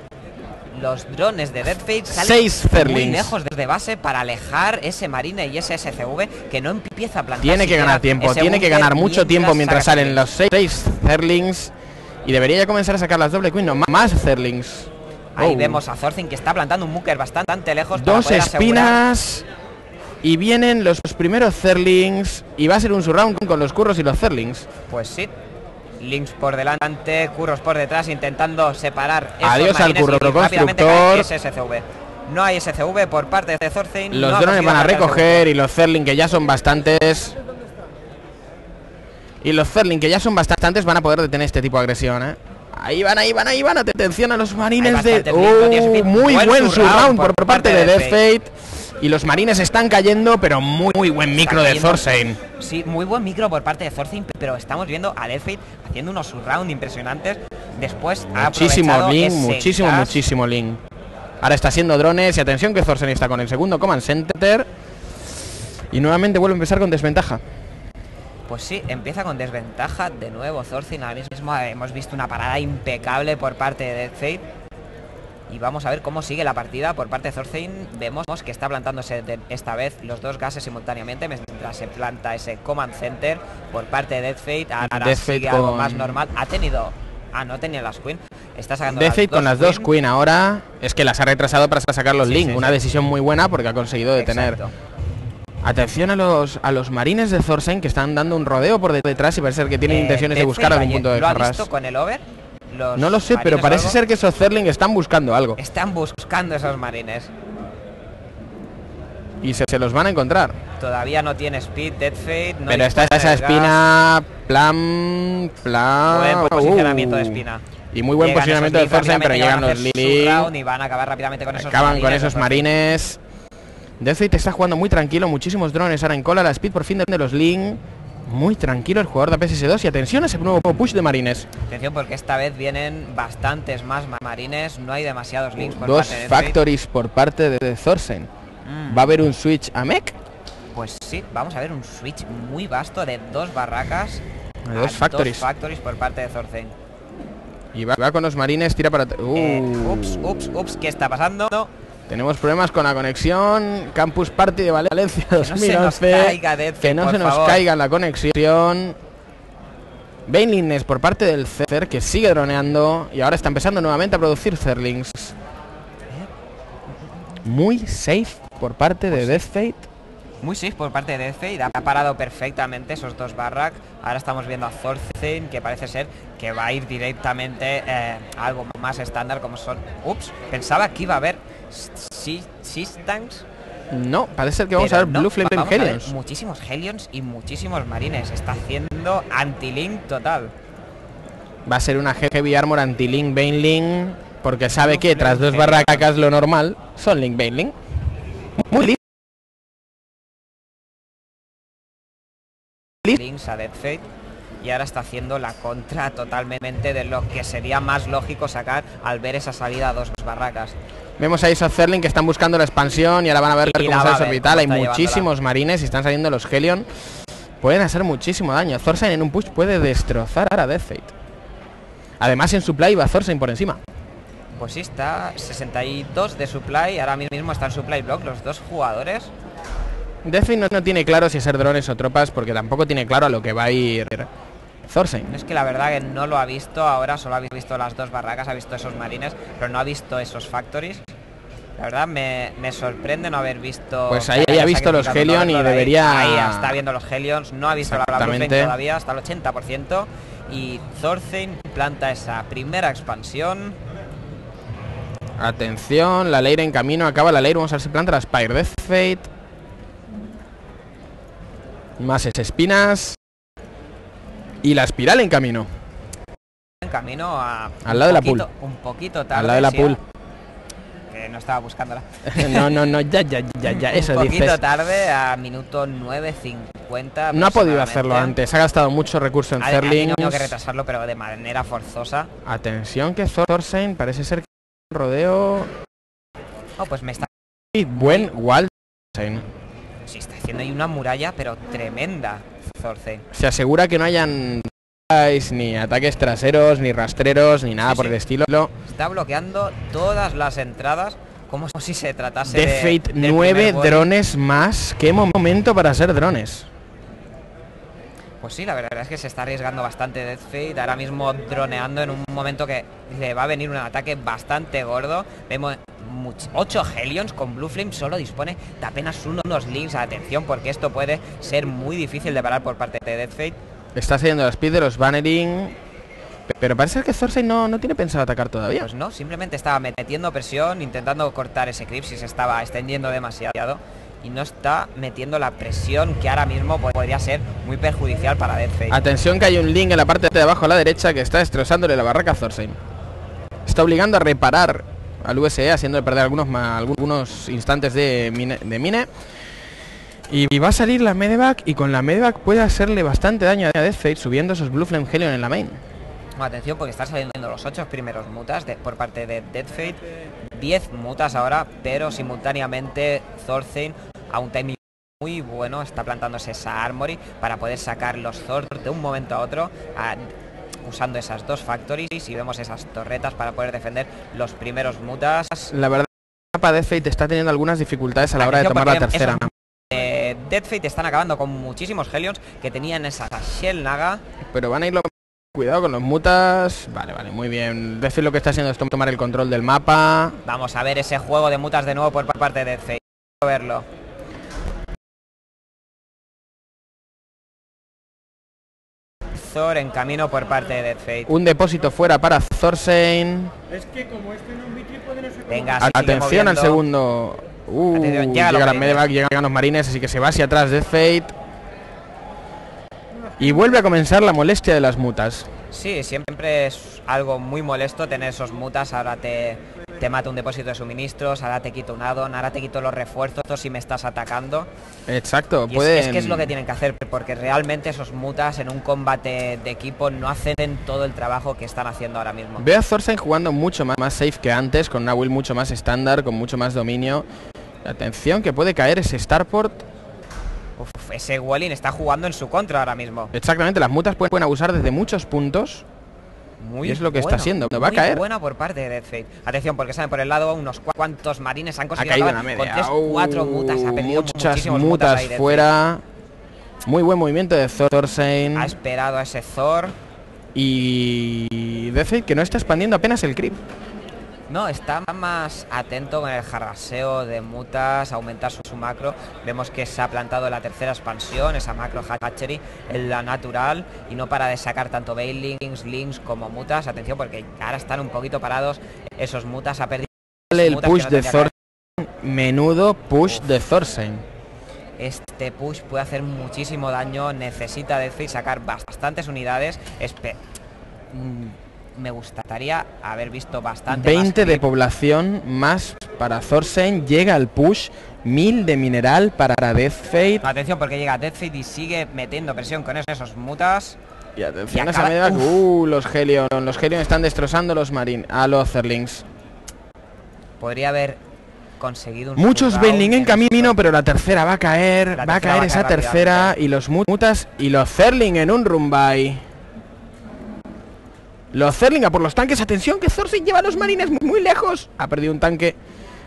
los drones de Dead Fate salen muy lejos desde base para alejar ese Marine y ese SCV que no empieza a plantar. Tiene que ganar tiempo, tiene que ganar mucho tiempo mientras salen los seis Zerlings y debería ya comenzar a sacar las doble queen, no más Zerlings. Ahí oh. vemos a Zorzing que está plantando un Mucker bastante lejos. Dos espinas. Y vienen los primeros Zerlings. Y va a ser un surround con los curros y los Zerlings. Pues sí, Links por delante, Curros por detrás intentando separar. Adiós al curro constructor. SCV. No hay SCV por parte de Thorstein. Los drones van a recoger y los Zerling que ya son bastantes. Y los Zerling que ya son bastantes van a poder detener este tipo de agresión, ¿eh? Ahí van, ahí van, ahí van. Atención a los marines de... Oh, muy buen surround por, por, parte de Death Fate y los marines están cayendo, pero muy, muy buen micro de Thorstein. Sí, muy buen micro por parte de Thorstein, pero estamos viendo a Deathfate haciendo unos surround impresionantes. Después muchísimo link, muchísimo, muchísimo link. Ahora está haciendo drones y atención que Thorstein está con el segundo command center. Y nuevamente vuelve a empezar con desventaja. Pues sí, empieza con desventaja de nuevo Thorstein. Ahora mismo hemos visto una parada impecable por parte de Deathfate y vamos a ver cómo sigue la partida por parte de Thorstein. Vemos que está plantándose esta vez los dos gases simultáneamente mientras se planta ese Command Center por parte de Death Fate. Ahora sigue algo más normal. Ha tenido... Ah, no tenía las Queen. Está sacando Death Fate con las dos Queen ahora. Es que las ha retrasado para sacar los Link. Una decisión muy buena porque ha conseguido detener. Atención a los a los marines de Thorstein que están dando un rodeo por detrás y parece que tienen eh, intenciones de buscar algún punto de ¿Lo ha visto con el over? No lo sé, pero parece ser que esos Zerling están buscando algo. Están buscando esos marines. Y se, los van a encontrar. Todavía no tiene speed, Dead Fate. pero está esa espina, plan, plan. Buen posicionamiento de uh. espina. Y muy buen posicionamiento de Thorstein, pero llegan los Lily. Y van a acabar rápidamente con esos Acaban con esos marines. Está jugando muy tranquilo, muchísimos drones ahora en cola. La speed por fin de los Link. Muy tranquilo el jugador de PS2 y atención a ese nuevo push de marines. Atención porque esta vez vienen bastantes más marines, no hay demasiados links por Dos factories por parte de Thorsen. Mm. ¿Va a haber un switch a mech? Pues sí, vamos a ver un switch muy vasto de dos barracas. dos factories. factories por parte de Thorsen. Y va, con los marines, tira para... Eh, ups, ups, ups, ¿qué está pasando? Tenemos problemas con la conexión. Campus Party de Valencia que No se nos caiga, que no se nos caiga la conexión. Bainlines por parte del Cer que sigue droneando y ahora está empezando nuevamente a producir Zerlings. Muy safe por parte de pues Death Fate. Muy safe por parte de Death Fate. Ha parado perfectamente esos dos barrack. Ahora estamos viendo a Thorstein que parece ser que va a ir directamente eh, algo más estándar como son... Ups, pensaba que iba a haber tanks No, parece ser que vamos a ver Blue Flame Helions. muchísimos Helions y muchísimos marines. Está haciendo anti-link total. Va a ser una Heavy Armor anti-link Baneling. Porque sabe que tras dos barracas lo normal son Link Baneling. Muy Links a Dead Fate y ahora está haciendo la contra totalmente de lo que sería más lógico sacar al ver esa salida a dos barracas. Vemos a esos Zerling que están buscando la expansión y ahora van a ver cómo sale orbital. Hay muchísimos marines y están saliendo los Helion. Pueden hacer muchísimo daño. Thorstein en un push puede destrozar a Death Fate. Además en supply va Thorstein por encima. Pues sí, está 62 de supply. Ahora mismo están supply block los dos jugadores. Death Fate no, no tiene claro si hacer drones o tropas porque tampoco tiene claro a lo que va a ir Thorstein. Es que la verdad que no lo ha visto ahora, solo ha visto las dos barracas, ha visto esos marines, pero no ha visto esos factories. La verdad me, me sorprende no haber visto... Pues ahí haya ha visto los Helion y debería- Ahí está viendo los Helions, no ha visto la Black todavía, hasta el 80%. Y Thorstein planta esa primera expansión. Atención, la Leira en camino, acaba la Leira, vamos a ver si planta la Spire Death Fate. Más es espinas. Y la espiral en camino. En camino a... Al lado de la pool. Un poquito tarde. Al lado de la pool. Que no estaba buscándola. no, no, no, ya, ya, ya, ya, eso un poquito dices. tarde, a minuto 9.50. No ha podido hacerlo antes, ha gastado mucho recurso en Ha, ha Zerlings. tenido que retrasarlo, pero de manera forzosa. Atención que Thorstein parece ser que rodeo... Oh, pues me está, y Buen wall. Sí, está haciendo ahí una muralla, pero tremenda, Thorstein. Se asegura que no hayan ni ataques traseros, ni rastreros, ni nada Sí, por sí. el estilo. Está bloqueando todas las entradas como si se tratase de... Fate del 9 primer body. drones más. Qué momento para ser drones. Pues sí, la verdad es que se está arriesgando bastante Death Fate, ahora mismo droneando en un momento que le va a venir un ataque bastante gordo. Vemos 8 Helions con Blue Flame, solo dispone de apenas unos links. Atención, porque esto puede ser muy difícil de parar por parte de Death Fate. Está saliendo la speed de los Bannering. Pero parece que Thorsey no, no tiene pensado atacar todavía. Pues no, simplemente estaba metiendo presión, intentando cortar ese creep si se estaba extendiendo demasiado. Y no está metiendo la presión que ahora mismo podría ser muy perjudicial para Death Fate. Atención que hay un link en la parte de abajo a la derecha que está destrozándole la barraca a Thorsey. Está obligando a reparar al USE, haciéndole perder algunos, instantes de mine, de mine. Y, va a salir la Medevac y con la Medevac puede hacerle bastante daño a Death Fate subiendo esos Blue Flame Helion en la main. Atención porque están saliendo los ocho primeros mutas de- por parte de Dead Fate. 10 mutas ahora, pero simultáneamente Thorstein a un timing muy bueno está plantándose esa Armory para poder sacar los Thor de un momento a otro. a- usando esas dos factories y vemos esas torretas para poder defender los primeros mutas. La verdad que el mapa Death Fate está teniendo algunas dificultades a la hora de tomar la tercera. esos- Eh, Fate están acabando con muchísimos Helions que tenían esa Shell Naga. Pero van a irlo... Cuidado con los mutas. Vale, vale, muy bien. Death Fate lo que está haciendo es tomar el control del mapa. Vamos a ver ese juego de mutas de nuevo por parte de Dead Fate. Verlo. En camino por parte de Dead Fate. Un depósito fuera para Thorstein. Venga, sigue Atención al moviendo. segundo. Uh, Atención, llega llega la los Medevac, llegan los marines, así que se va hacia atrás de Fate. Y vuelve a comenzar la molestia de las mutas. Sí, siempre es algo muy molesto tener esos mutas. Ahora te, te mata un depósito de suministros, ahora te quito un addon, ahora te quito los refuerzos si me estás atacando. Exacto, Y es, pueden... es que es lo que tienen que hacer, porque realmente esos mutas en un combate de equipo no hacen todo el trabajo que están haciendo ahora mismo. Veo a Thorstein jugando mucho más, más safe que antes, con una build mucho más estándar, con mucho más dominio. Atención que puede caer ese Starport. Uf, ese Wallin está jugando en su contra ahora mismo. Exactamente, las mutas pueden abusar desde muchos puntos. Muy Y es lo que está haciendo, va a caer. buena por parte de Death Fate. Atención, porque saben por el lado unos cua- cuantos marines han Ha conseguido la acabar media. con tres, cuatro mutas, ha perdido muchas mutas ahí Death fuera. Muy buen movimiento de Thorstein. Ha esperado a ese Thor. Y Death Fate que no está expandiendo apenas el creep. No, está más atento con el jarraseo de mutas, aumentar su, su macro. Vemos que se ha plantado la tercera expansión, esa macro hatchery, en la natural, y no para de sacar tanto bailings, links como mutas. Atención, porque ahora están un poquito parados esos mutas. Ha perdido el push no de. Thorstein. Menudo push de Thorstein. Este push puede hacer muchísimo daño. Necesita Death Fate sacar bastantes unidades. Espe- me gustaría haber visto bastante. más 20 de población más para Thorstein. Llega al push. 1000 de mineral para Death Fate. Atención porque llega Death Fate y sigue metiendo presión con esos, mutas. Y atención Y a esa. Uh, los Helion. Los Helion están destrozando los Marine. A los Zerlings. Podría haber conseguido un Muchos Bailing en camino, pero la tercera va a caer. Va a caer va esa tercera. Y los mutas y los Zerling en un Rumbai. Los Zerling a por los tanques. Atención que Thorstein lleva a los marines muy, muy lejos. Ha perdido un tanque.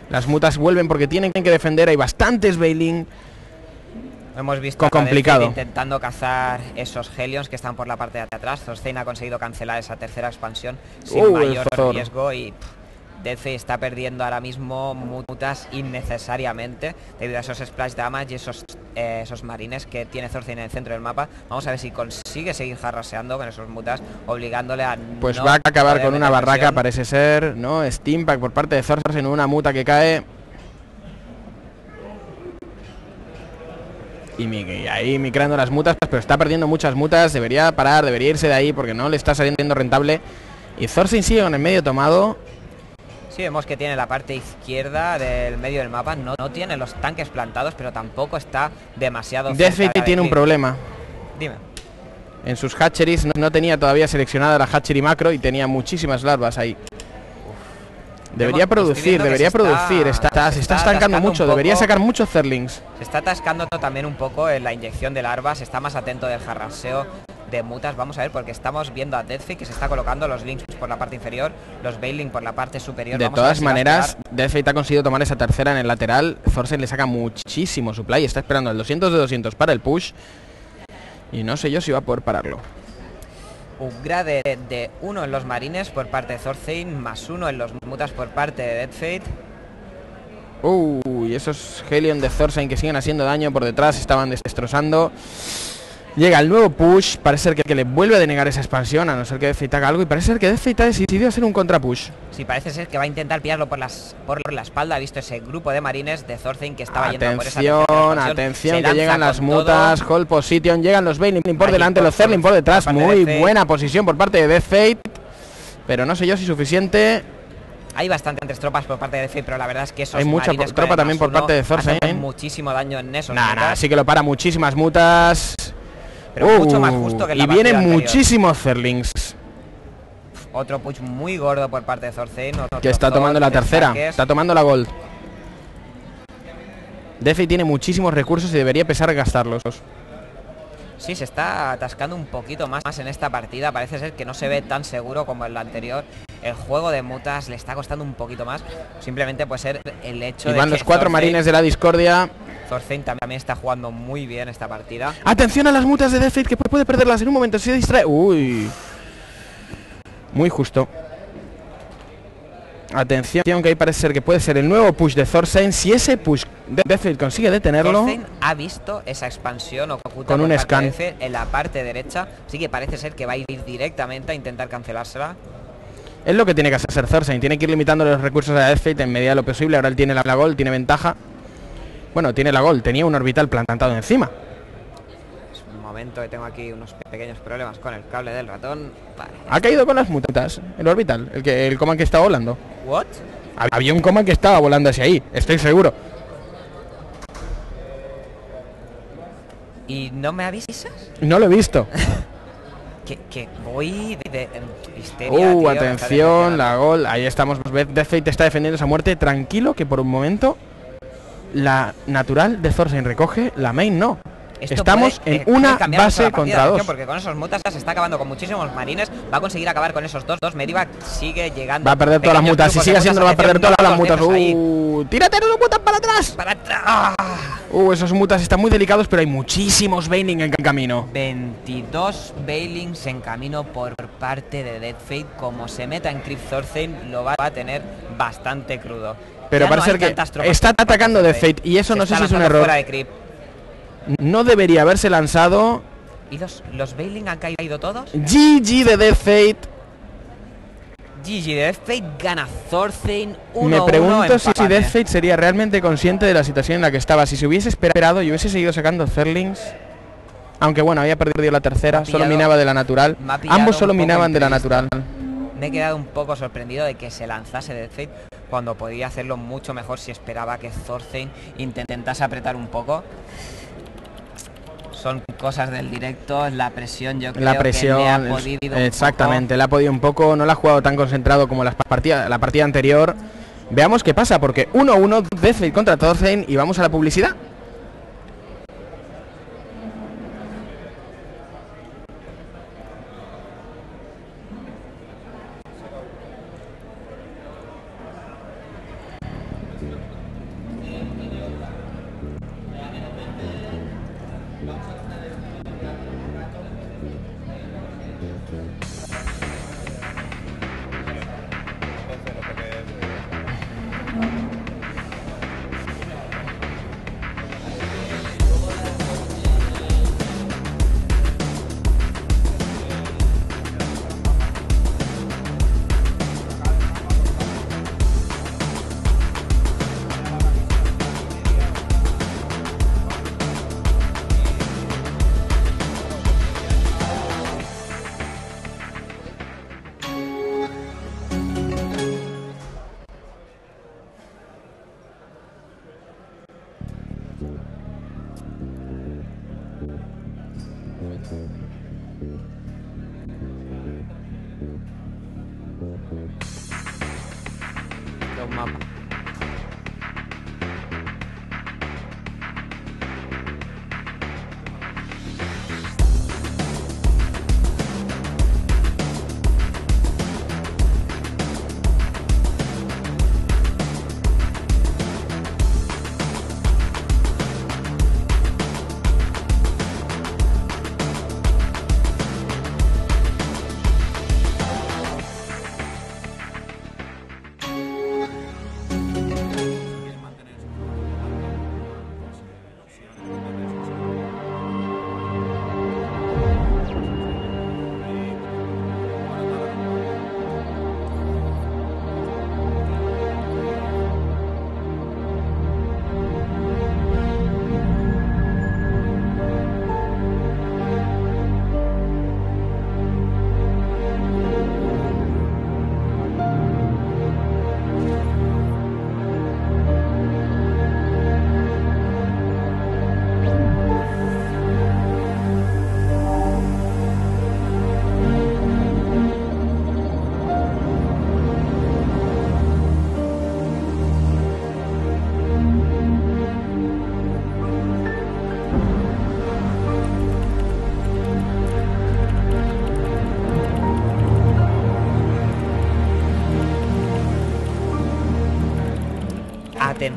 Las mutas vuelven porque tienen que defender. Hay bastantes Bailing. Hemos visto complicado. Intentando cazar esos Helions que están por la parte de atrás. Thorstein ha conseguido cancelar esa tercera expansión sin Uh, mayor riesgo y pff, Deathfate está perdiendo ahora mismo mutas innecesariamente debido a esos splash damage y esos, eh, esos marines que tiene Thorstein en el centro del mapa. Vamos a ver si consigue seguir jarraseando con esos mutas, obligándole a Pues no va a acabar con una barraca, presión. parece ser, ¿no? Steampack por parte de Thorsen, una muta que cae. Y, mi- y ahí micrando las mutas, pero está perdiendo muchas mutas, debería parar, debería irse de ahí porque no le está saliendo rentable. Y Thorsen sigue con el medio tomado. Sí, vemos que tiene la parte izquierda del medio del mapa, no, no tiene los tanques plantados, pero tampoco está demasiado Deathfate de tiene un problema. Dime. En sus hatcheries no, no tenía todavía seleccionada la hatchery macro y tenía muchísimas larvas ahí. Debería Vemos- estoy producir, debería se está- producir. Está, se se está está estancando mucho. Debería sacar muchos Zerlings. Se está atascando también un poco en la inyección de larvas, está más atento del jarraseo de mutas. Vamos a ver, porque estamos viendo a Deathfake que se está colocando los links por la parte inferior, los Bailing por la parte superior. De Vamos todas si maneras. Deathfate ha conseguido tomar esa tercera en el lateral. Thorsen le saca muchísimo supply. Está esperando el 200 de 200 para el push. Y no sé yo si va a poder pararlo. Upgrade de, de uno en los marines por parte de Thorstein, más uno en los mutas por parte de Deathfate. Uy, esos Helion de Thorsen que siguen haciendo daño por detrás estaban destrozando. Llega el nuevo push. Parece ser que, que le vuelve a denegar esa expansión, a no ser que Deathfate haga algo. Y parece ser que Deathfate ha decidido hacer un contra push. Sí, parece ser que va a intentar pillarlo por, las, por la espalda. Ha visto ese grupo de marines de Thorstein que estaba yendo por esa Atención, atención, que llegan las con todo. mutas, hold position, llegan los Bailing por delante, los Zerling por detrás, muy buena posición por parte de Death Fate, pero no sé yo si suficiente. Hay bastantes tropas por parte de Deathfate, pero la verdad es que esos Hay mucha tropa también por parte de Thorstein. hacen muchísimo daño en esos Nada, mutas, sí que lo para muchísimas mutas. Pero mucho más justo que en la Uh, y vienen muchísimos Zerlings Otro push muy gordo por parte de otro que está tomando la tercera, está tomando la gold. Fate tiene muchísimos recursos y debería pesar gastarlos. Sí, se está atascando un poquito más, en esta partida. Parece ser que no se ve tan seguro como en la anterior. El juego de mutas le está costando un poquito más. Simplemente puede ser el hecho Y de van que los cuatro marines de la discordia. Thorstein también está jugando muy bien esta partida. Atención a las mutas de Death Fate que puede perderlas en un momento. Se distrae. Uy. Muy justo. Atención, que ahí parece ser que puede ser el nuevo push de Thorstein. Si ese push de Death Fate consigue detenerlo, Thorstein ha visto esa expansión oculta Con un scan. de en la parte derecha. Así que parece ser que va a ir directamente a intentar cancelársela. es lo que tiene que hacer Thorstein. Tiene que ir limitando los recursos a Death Fate en medida de lo posible. Ahora él tiene la, la gol, tiene ventaja. Bueno, tiene la gol. Tenía un orbital plantado encima. Es un momento que tengo aquí unos pequeños problemas con el cable del ratón. Vale. Ha caído con las mutas. El orbital. El que el command que estaba volando. ¿What? Hab- Había un command que estaba volando hacia ahí. Estoy seguro. ¿Y no me avisas? No lo he visto. Que, que voy de, en histeria. Uh, tío, atención, la gol. Ahí estamos. Death Fate está defendiendo esa muerte. Tranquilo, que por un momento la natural de Thorstein recoge, la main no. Esto Estamos puede, en eh, una base partida, contra dos. Porque con esos mutas se está acabando con muchísimos marines. Va a conseguir acabar con esos dos. Dos Medivac sigue llegando. Va a perder todas las mutas. Si sigue de haciéndolo, va a perder todas las mutas. Uh, ¡Tírate los mutas para atrás! Para atrás. ¡Ah! Uh, esos mutas están muy delicados, pero hay muchísimos Bailing en camino. 22 Bailings en camino por parte de Dead Fate. Como se meta en Crypt Thorstein, lo va a tener bastante crudo. Pero Ya no parece hay que está atacando de Death Fate, y eso Se no sé si es un error. fuera de Crypt. No debería haberse lanzado. ¿Y los, los Bailing han caído todos? GG de Death Fate. GG de Death Fate gana Thorstein 1 Me pregunto si, si Death Fate sería realmente consciente de la situación en la que estaba. Si se hubiese esperado y hubiese seguido sacando Zerlings. Aunque bueno, había perdido la tercera, solo minaba de la natural. Ambos solo minaban de la natural. Me he quedado un poco sorprendido de que se lanzase Death Fate cuando podía hacerlo mucho mejor si esperaba que Thorstein intentase apretar un poco. Son cosas del directo, la presión yo creo La que presión, le ha podido exactamente, le ha podido un poco, no la ha jugado tan concentrado como las partida, la partida anterior. Veamos qué pasa, porque 1-1 Death Fate contra Thorstein y vamos a la publicidad.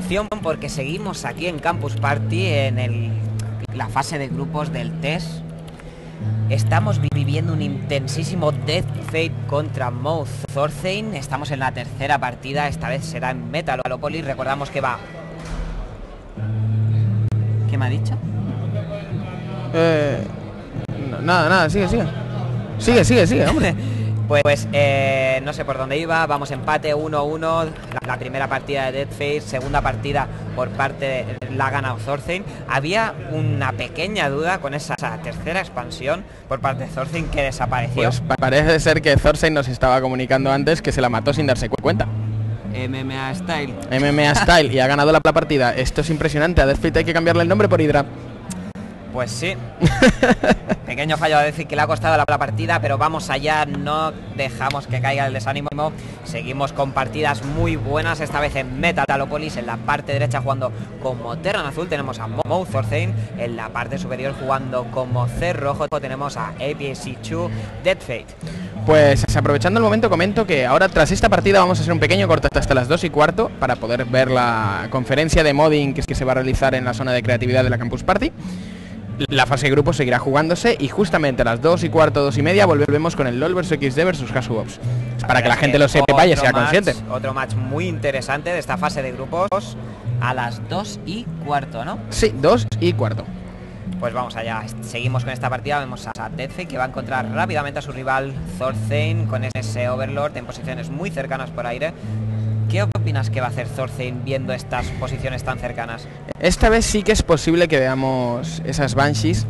Atención porque seguimos aquí en Campus Party en el- la fase de grupos del test. Estamos viviendo un intensísimo Death Fate contra Mouth Thorstein. Estamos en la tercera partida, esta vez será en Metalopolis. Recordamos que va... ¿Qué me ha dicho? Eh, no, nada, nada, sigue, sigue. Sigue, sigue, sigue, hombre. Pues, pues, eh, no sé por dónde iba, vamos empate 1-1, la, la primera partida de Dead Face, segunda partida por parte de la gana Thorstein. Había una pequeña duda con esa, esa tercera expansión por parte de Thorstein que desapareció. Pues pa- parece ser que Thorstein nos estaba comunicando antes que se la mató sin darse cu- cuenta. MMA Style. MMA Style y ha ganado la la partida. Esto es impresionante. A Deathfit hay que cambiarle el nombre por Hydra. Pues sí. Pequeño fallo a decir que le ha costado la, la partida, pero vamos allá, no dejamos que caiga el desánimo. Seguimos con partidas muy buenas, esta vez en Metalopolis, en la parte derecha jugando como Terran Azul tenemos a Mo Thorstein, en la parte superior jugando como C Rojo tenemos a APC2 Dead Fate. Pues aprovechando el momento comento que ahora tras esta partida vamos a hacer un pequeño corte hasta las 2 y cuarto para poder ver la conferencia de modding que, que se va a realizar en la zona de creatividad de la Campus Party. La fase de grupo seguirá jugándose y justamente a las 2 y cuarto, 2 y media volvemos con el LoL vs XD versus Hasubox. Para que la gente lo sepa y sea match- consciente. Otro match muy interesante de esta fase de grupos a las 2 y cuarto, ¿no? Sí, 2 y cuarto. Pues vamos allá, seguimos con esta partida, vemos a Deathfake que va a encontrar rápidamente a su rival Thorstein con ese Overlord en posiciones muy cercanas por aire. ¿Qué opinas que va a hacer Thorstein viendo estas posiciones tan cercanas? Esta vez sí que es posible que veamos esas Banshees,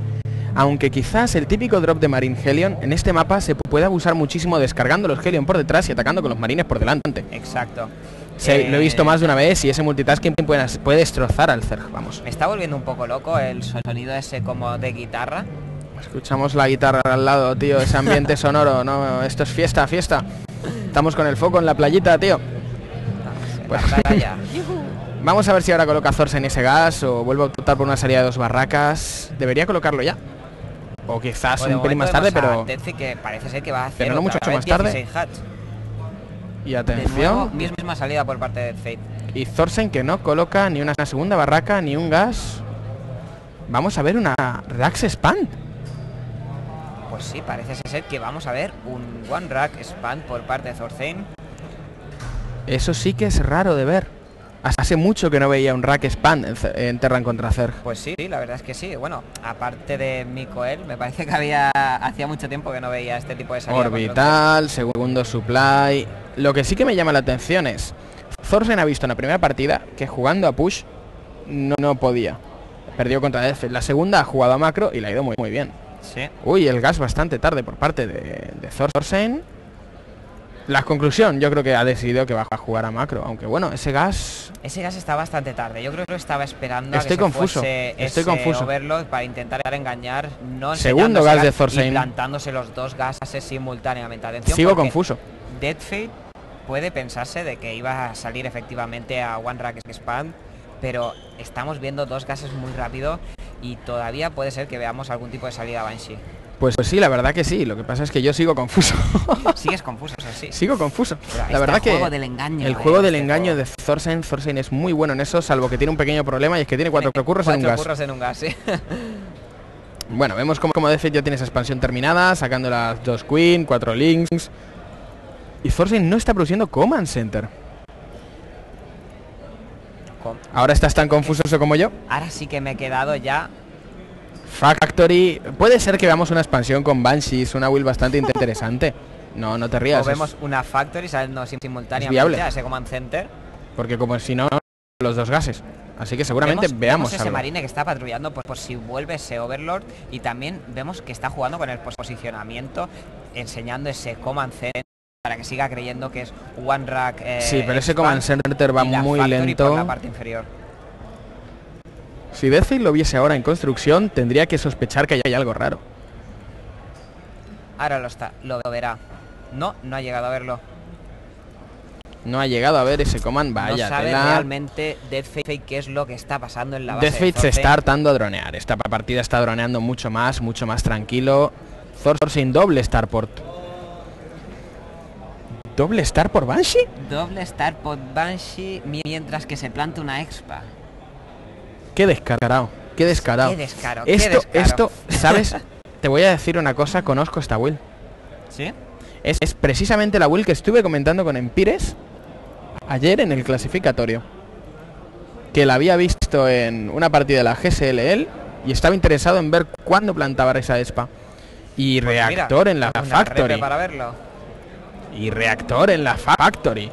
aunque quizás el típico drop de Marine Helion en este mapa se puede abusar muchísimo descargando los Helion por detrás y atacando con los marines por delante. Exacto. Se- lo he visto Eh, más de una vez y ese multitasking puede, puede destrozar al Zerg, vamos. Me está volviendo un poco loco el sonido ese como de guitarra. Escuchamos la guitarra al lado, tío, ese ambiente sonoro, no, esto es fiesta, fiesta. Estamos con el foco en la playita, tío. Pues- La playa. Vamos a ver si ahora coloca Zorsa en ese gas o vuelve a optar por una salida de dos barracas. Debería colocarlo ya. O quizás un pelín más tarde, pero... Que parece ser que va a hacer Pero no mucho más tarde. 16 hats. Y nuevo, atención. misma salida por parte de Fate. Y Thorsen que no coloca ni una segunda barraca ni un gas. vamos a ver una Rax Expand. Pues sí, parece ser que vamos a ver un One Rack Expand por parte de Thorstein. Eso sí que es raro de ver. Hace mucho que no veía un rack expand en, Terran contra Zerg. Pues sí, la verdad es que sí. Bueno, aparte de Mikoel, me parece que había hacía mucho tiempo que no veía este tipo de salida. Orbital, segundo supply. Lo que sí que me llama la atención es, Thorsen ha visto en la primera partida que jugando a push no, no podía. Perdió contra Death. La segunda ha jugado a macro y le ha ido muy, muy bien. Sí. Uy, el gas bastante tarde por parte de, de Thorsen. La conclusión, yo creo que ha decidido que va a jugar a macro. Aunque bueno, ese gas... Ese gas está bastante tarde. Yo creo que lo estaba esperando. a Estoy se confuso, fuese estoy ese confuso. Overlord para intentar engañar. No Segundo gas de y Thorstein. plantándose los dos gases simultáneamente. Atención, Sigo confuso. Dead Fate puede pensarse de que iba a salir efectivamente a One Rack Expand, pero estamos viendo dos gases muy rápido y todavía puede ser que veamos algún tipo de salida a Banshee. Pues, pues sí, la verdad que sí. Lo que pasa es que yo sigo confuso. Sigues confuso, sí. sigo confuso. Pero La verdad el que juego del engaño el de juego del este engaño juego. de Thorsen, Thorsen es muy bueno en eso, salvo que tiene un pequeño problema y es que tiene cuatro curros en un cuatro gas. curros en un gas, sí. Bueno, vemos como, como ya tiene esa expansión terminada, sacando las dos Queen, cuatro Links. Y Thorsen no está produciendo Command Center. Ahora estás tan confuso como yo. Ahora sí que me he quedado ya Factory. Puede ser que veamos una expansión con Banshees, una build bastante interesante. No, no te rías. o vemos una Factory saliendo sim- simultáneamente viable. a ese Command Center. porque como si no, los dos gases. Así que seguramente vemos, veamos vemos ese algo. marine que está patrullando por, por si vuelve ese Overlord y también vemos que está jugando con el pos- posicionamiento, enseñando ese Command Center para que siga creyendo que es One Rack. eh, Sí, pero ese Command Center va muy lento. Por la parte inferior. Si Fate lo viese ahora en construcción, tendría que sospechar que hay algo raro. Ahora lo está, lo verá. No, no ha llegado a verlo. No ha llegado a ver ese command, no vaya sabe tela. realmente Death Fate qué es lo que está pasando en la base. Death de se está hartando a dronear. Esta partida está droneando mucho más, mucho más tranquilo. Thorstein doble Starport. ¿Doble Star por Banshee? Doble Star por Banshee mientras que se planta una expa. Qué descarado, qué descarado. Qué descaro, qué esto, descaro. esto, ¿sabes? Te voy a decir una cosa, conozco esta build. ¿Sí? Es, es precisamente la build que estuve comentando con Empires ayer en el clasificatorio. Que la había visto en una partida de la GSLL y estaba interesado en ver cuándo plantaba esa ESPA. Y Pues mira, reactor en la Factory. para verlo. Y reactor en la Factory.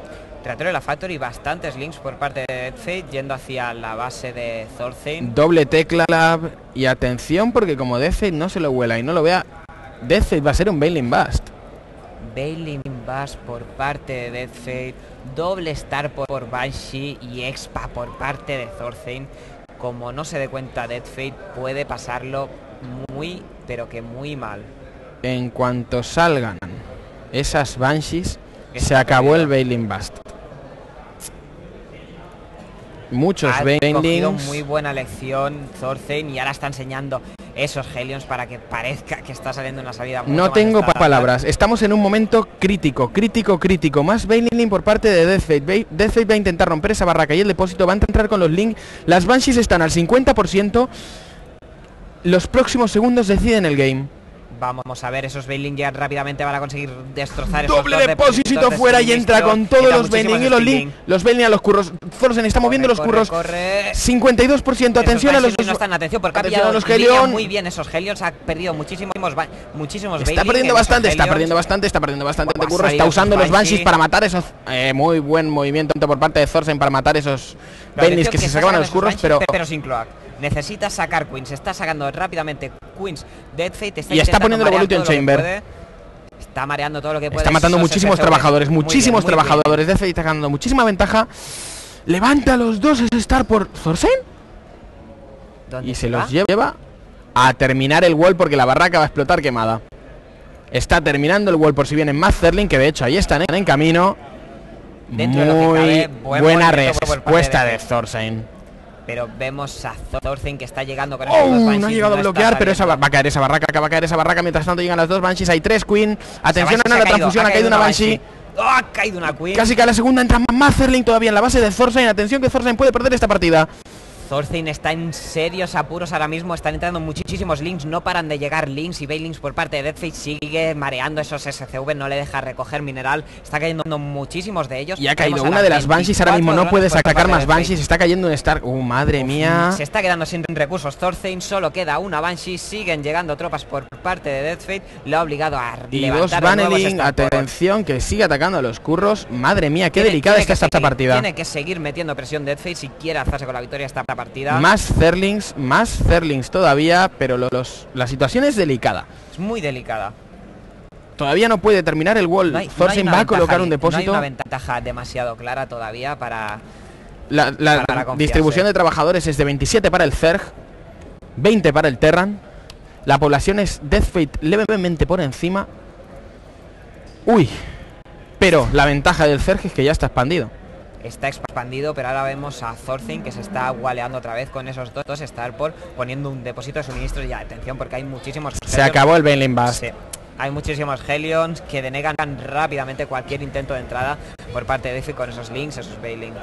Reactor en la Factory, bastantes links por parte de Dead Fate yendo hacia la base de Thorstein. Doble tecla lab. Y atención porque como Death Fate no se lo huela y no lo vea, Death Fate va a ser un Bailing Bust. Bailing Bass por parte de Dead Fate. Doble Star por, Banshee y Expa por parte de Thorstein. Como no se dé cuenta Dead Fate, puede pasarlo muy, pero que muy mal. En cuanto salgan esas Banshees, se acabó el Bailing Bust. Muchos ha cogido muy buena lección Thorstein y ahora está enseñando esos Helions para que parezca que está saliendo una salida mucho No tengo pa- palabras. Estamos en un momento crítico, crítico, crítico. Más Bailing por parte de Death Fate. Ba- Death Fate va a intentar romper esa barraca y el depósito va a entrar con los links. Las Banshees están al 50%. Los próximos segundos deciden el game. Vamos a ver esos Bailing ya rápidamente van a conseguir destrozar esos Doble dos depósito de fuera y entra con todos los Bailing y los links. Los Bailing a los curros. Thorsen está moviendo los curros. corre. 52%. Atención a los Esos no están atención porque ha Atención pillado a los Helion. muy bien esos Helions ha perdido muchísimos muchísimos Está Bailing perdiendo en esos bastante, está perdiendo bastante, está perdiendo bastante de curro. ha Está usando los Banshees Banshee. para matar esos. eh, muy buen movimiento por parte de Thorsen para matar esos Bailings atención que se sacaban a los esos curros, pero. pe- pero sin cloak. Necesita sacar Queens, está sacando rápidamente Queens. Dead Fate está Y está poniendo el Evolution Chamber. Está mareando todo lo que puede. Está matando muchísimos trabajadores, muchísimos bien. trabajadores. Death Fate está ganando muchísima ventaja. Levanta a los dos ese Star por Thorsen ¿Dónde y se los lleva a terminar el wall porque la barraca va a explotar quemada. Está terminando el wall por si vienen más Zerling, que de hecho ahí están en camino. Dentro de lo que Muy cabe, buen buena respuesta de de Thorsen. Pero vemos a Thorstein que está llegando con esos Oh, dos no Banshees, ha llegado a bloquear, pero esa va, a caer esa barraca, va a caer esa barraca. Mientras tanto llegan las dos Banshees, hay tres Queen. Atención a la ha caído, transfusión, ha caído una Banshee. Oh, ha caído una Queen. Casi que a la segunda entra más Zerling todavía en la base de Thorsen. Atención que Thorsen puede perder esta partida. Thorstein está en serios apuros ahora mismo, están entrando muchísimos links, no paran de llegar links y Bailings por parte de Deathfate sigue mareando esos SCV, no le deja recoger mineral, está cayendo muchísimos de ellos. Y ha caído una de las Banshees, ahora mismo no 24 puede drones por sacar parte más. Banshees, está cayendo un Stark. ¡Uh, madre mía! Se está quedando sin recursos Thorstein, solo queda una Banshee, siguen llegando tropas por parte de Deathfate, le ha obligado a Y dos levantar Starport. atención, que sigue atacando a los curros. Madre mía, qué Tiene- delicada tiene está que esta seguir- partida. Tiene que seguir metiendo presión Deathfate si quiere hacerse con la victoria esta partida. Más Zerlings, más Zerlings todavía, pero lo- los, la situación es delicada. Es muy delicada. Todavía no puede terminar el wall. No hay- va a colocar un depósito. No hay una ventaja demasiado clara todavía para... La, la para confiarse. distribución de trabajadores es de 27 para el Zerg, 20 para el Terran. La población es Deathfate levemente por encima. Uy, pero la ventaja del Zerg es que ya está expandido. Está expandido, pero ahora vemos a Thorstein que se está gualeando otra vez con esos dos, dos Starport, poniendo un depósito de suministros y atención porque hay muchísimos... Se acabó el Baneling Bust. Sí. Hay muchísimos Helions que denegan rápidamente cualquier intento de entrada por parte de Deathfate con esos links, esos Bailing.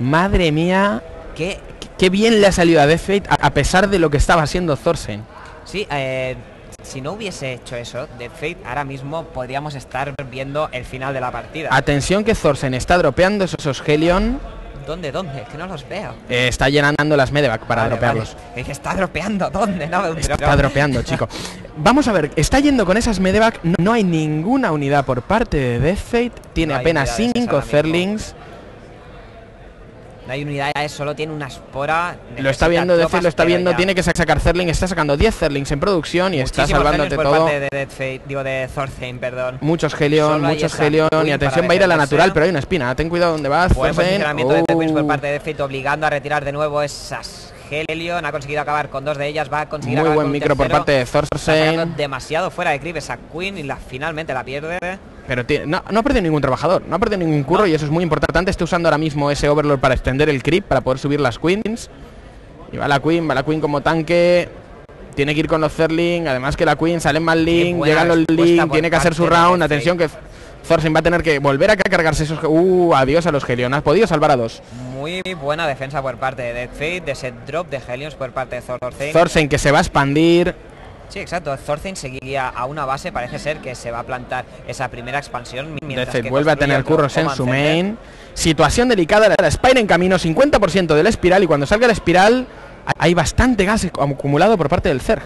Madre mía, Que qué bien le ha salido a Deathfate a, pesar de lo que estaba haciendo Thorstein. sí, eh, si no hubiese hecho eso, Deathfate ahora mismo podríamos estar viendo el final de la partida. Atención que Thorstein está dropeando esos, esos Helion. ¿Dónde, dónde? Que no los veo. eh, está llenando las medevac para Vale, dropearlos. vale. Está dropeando, ¿dónde? No Está drop. dropeando, chico. Vamos a ver, está yendo con esas medevac. No, no hay ninguna unidad por parte de Deathfate. Tiene No hay apenas unidades 5 ahora mismo. No hay unidades, solo tiene una espora. Lo está viendo, tropas, lo está viendo. ya. Tiene que sacar Zerling. Está sacando 10 Zerlings en producción y está Muchísimos salvándote Helions por todo. parte de Deathfate, digo de Thorstein, perdón. Muchos Helion, muchos Helion. Y atención, va a ir a la natural, pero hay una espina. Ten cuidado donde vas. Buen Thorstein. posicionamiento de por Uh, parte de Deathfate, obligando a retirar de nuevo esas Helion. Ha conseguido acabar con dos de ellas, va a conseguir Muy acabar buen con micro por parte de Thorstein. demasiado fuera de creep esa Queen y la, finalmente la pierde. Pero tiene- no, no ha perdido ningún trabajador, no ha perdido ningún curro No. y eso es muy importante. Está usando ahora mismo ese Overlord para extender el creep, para poder subir las Queens. Y va la Queen, va la Queen como tanque. Tiene que ir con los Zerling, además que la Queen salen más Link, llegan los Link, tiene que hacer su round. Atención que Thorstein va a tener que volver a cargarse esos... Uh, adiós a los Helion. Has podido salvar a dos. Muy buena defensa por parte de Deathfate, de ese drop de Helions por parte de Thorstein. Thorstein que se va a expandir. Sí, exacto. Thorstein seguiría a una base, parece ser que se va a plantar esa primera expansión. mientras que vuelve a tener curros en su main. Situación delicada, la Spire en camino, 50% de la espiral y cuando salga la espiral hay bastante gas acumulado por parte del Zerg.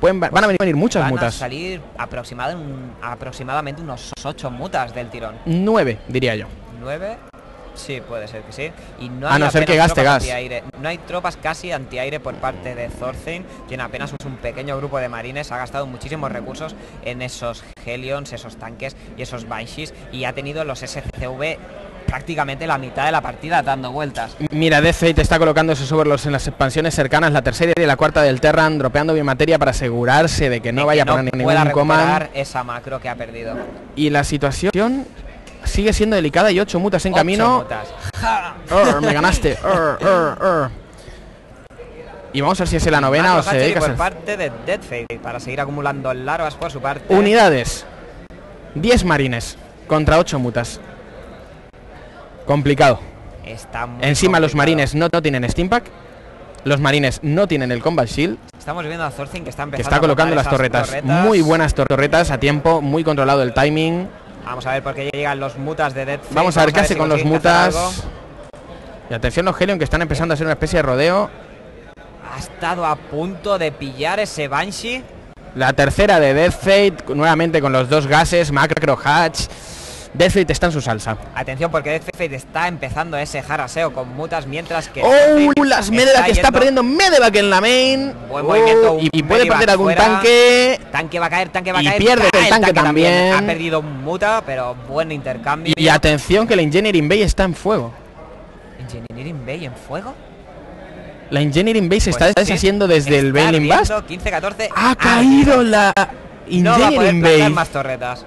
Pueden, van a venir muchas Van a mutas. salir aproximadamente unos 8 mutas del tirón. Nueve, diría yo. 9 Sí, puede ser que sí. Y no A hay no ser que gaste tropas gas. antiaire. No hay tropas casi antiaire por parte de Thorstein, quien apenas es un pequeño grupo de marines. Ha gastado muchísimos recursos en esos Helions, esos tanques y esos Banshees. Y ha tenido los SCV prácticamente la mitad de la partida dando vueltas. Mira, Deathfate está colocando esos overlords en las expansiones cercanas, la tercera y la cuarta del Terran, dropeando bien materia para asegurarse de que no de vaya que a poner ningún recuperar esa macro que ha perdido. Y la situación sigue siendo delicada y ocho mutas en Ocho camino. mutas. Me ganaste. Y vamos a ver si es la novena o se dedica por parte de Deathfate para seguir acumulando larvas por su parte. Unidades. 10 marines contra 8 mutas. Complicado. Está muy Encima los marines no, no tienen Steampack. Los marines no tienen el Combat Shield. Estamos viendo a Thorstein que está Que empezando está a colocando las torretas. Muy buenas torretas a tiempo. Muy controlado el timing. Vamos a ver por qué llegan los mutas de Deathfate. Vamos a ver qué hace si con los mutas. Y atención los Helion que están empezando a ser una especie de rodeo. Ha estado a punto de pillar ese Banshee. La tercera de Death Fate, nuevamente con los dos gases, Macro Hatch. Death Fate está en su salsa. Atención porque Deathfate está empezando ese jaraseo con mutas mientras que... ¡Oh! Las Medevac que está perdiendo Medevac en la main. Buen Oh, movimiento, y, y puede perder algún fuera. tanque. Tanque va a caer, tanque va a Y caer. pierde cae el tanque también. Ha perdido un muta, pero buen intercambio. Y, y atención que la Engineering Bay está en fuego. Engineering Bay en fuego. La Engineering Bay se Pues está sí, deshaciendo desde el Bailing Bust. ardiendo, 15-14. Ha caído la No va a poder Engineering Bay. más torretas.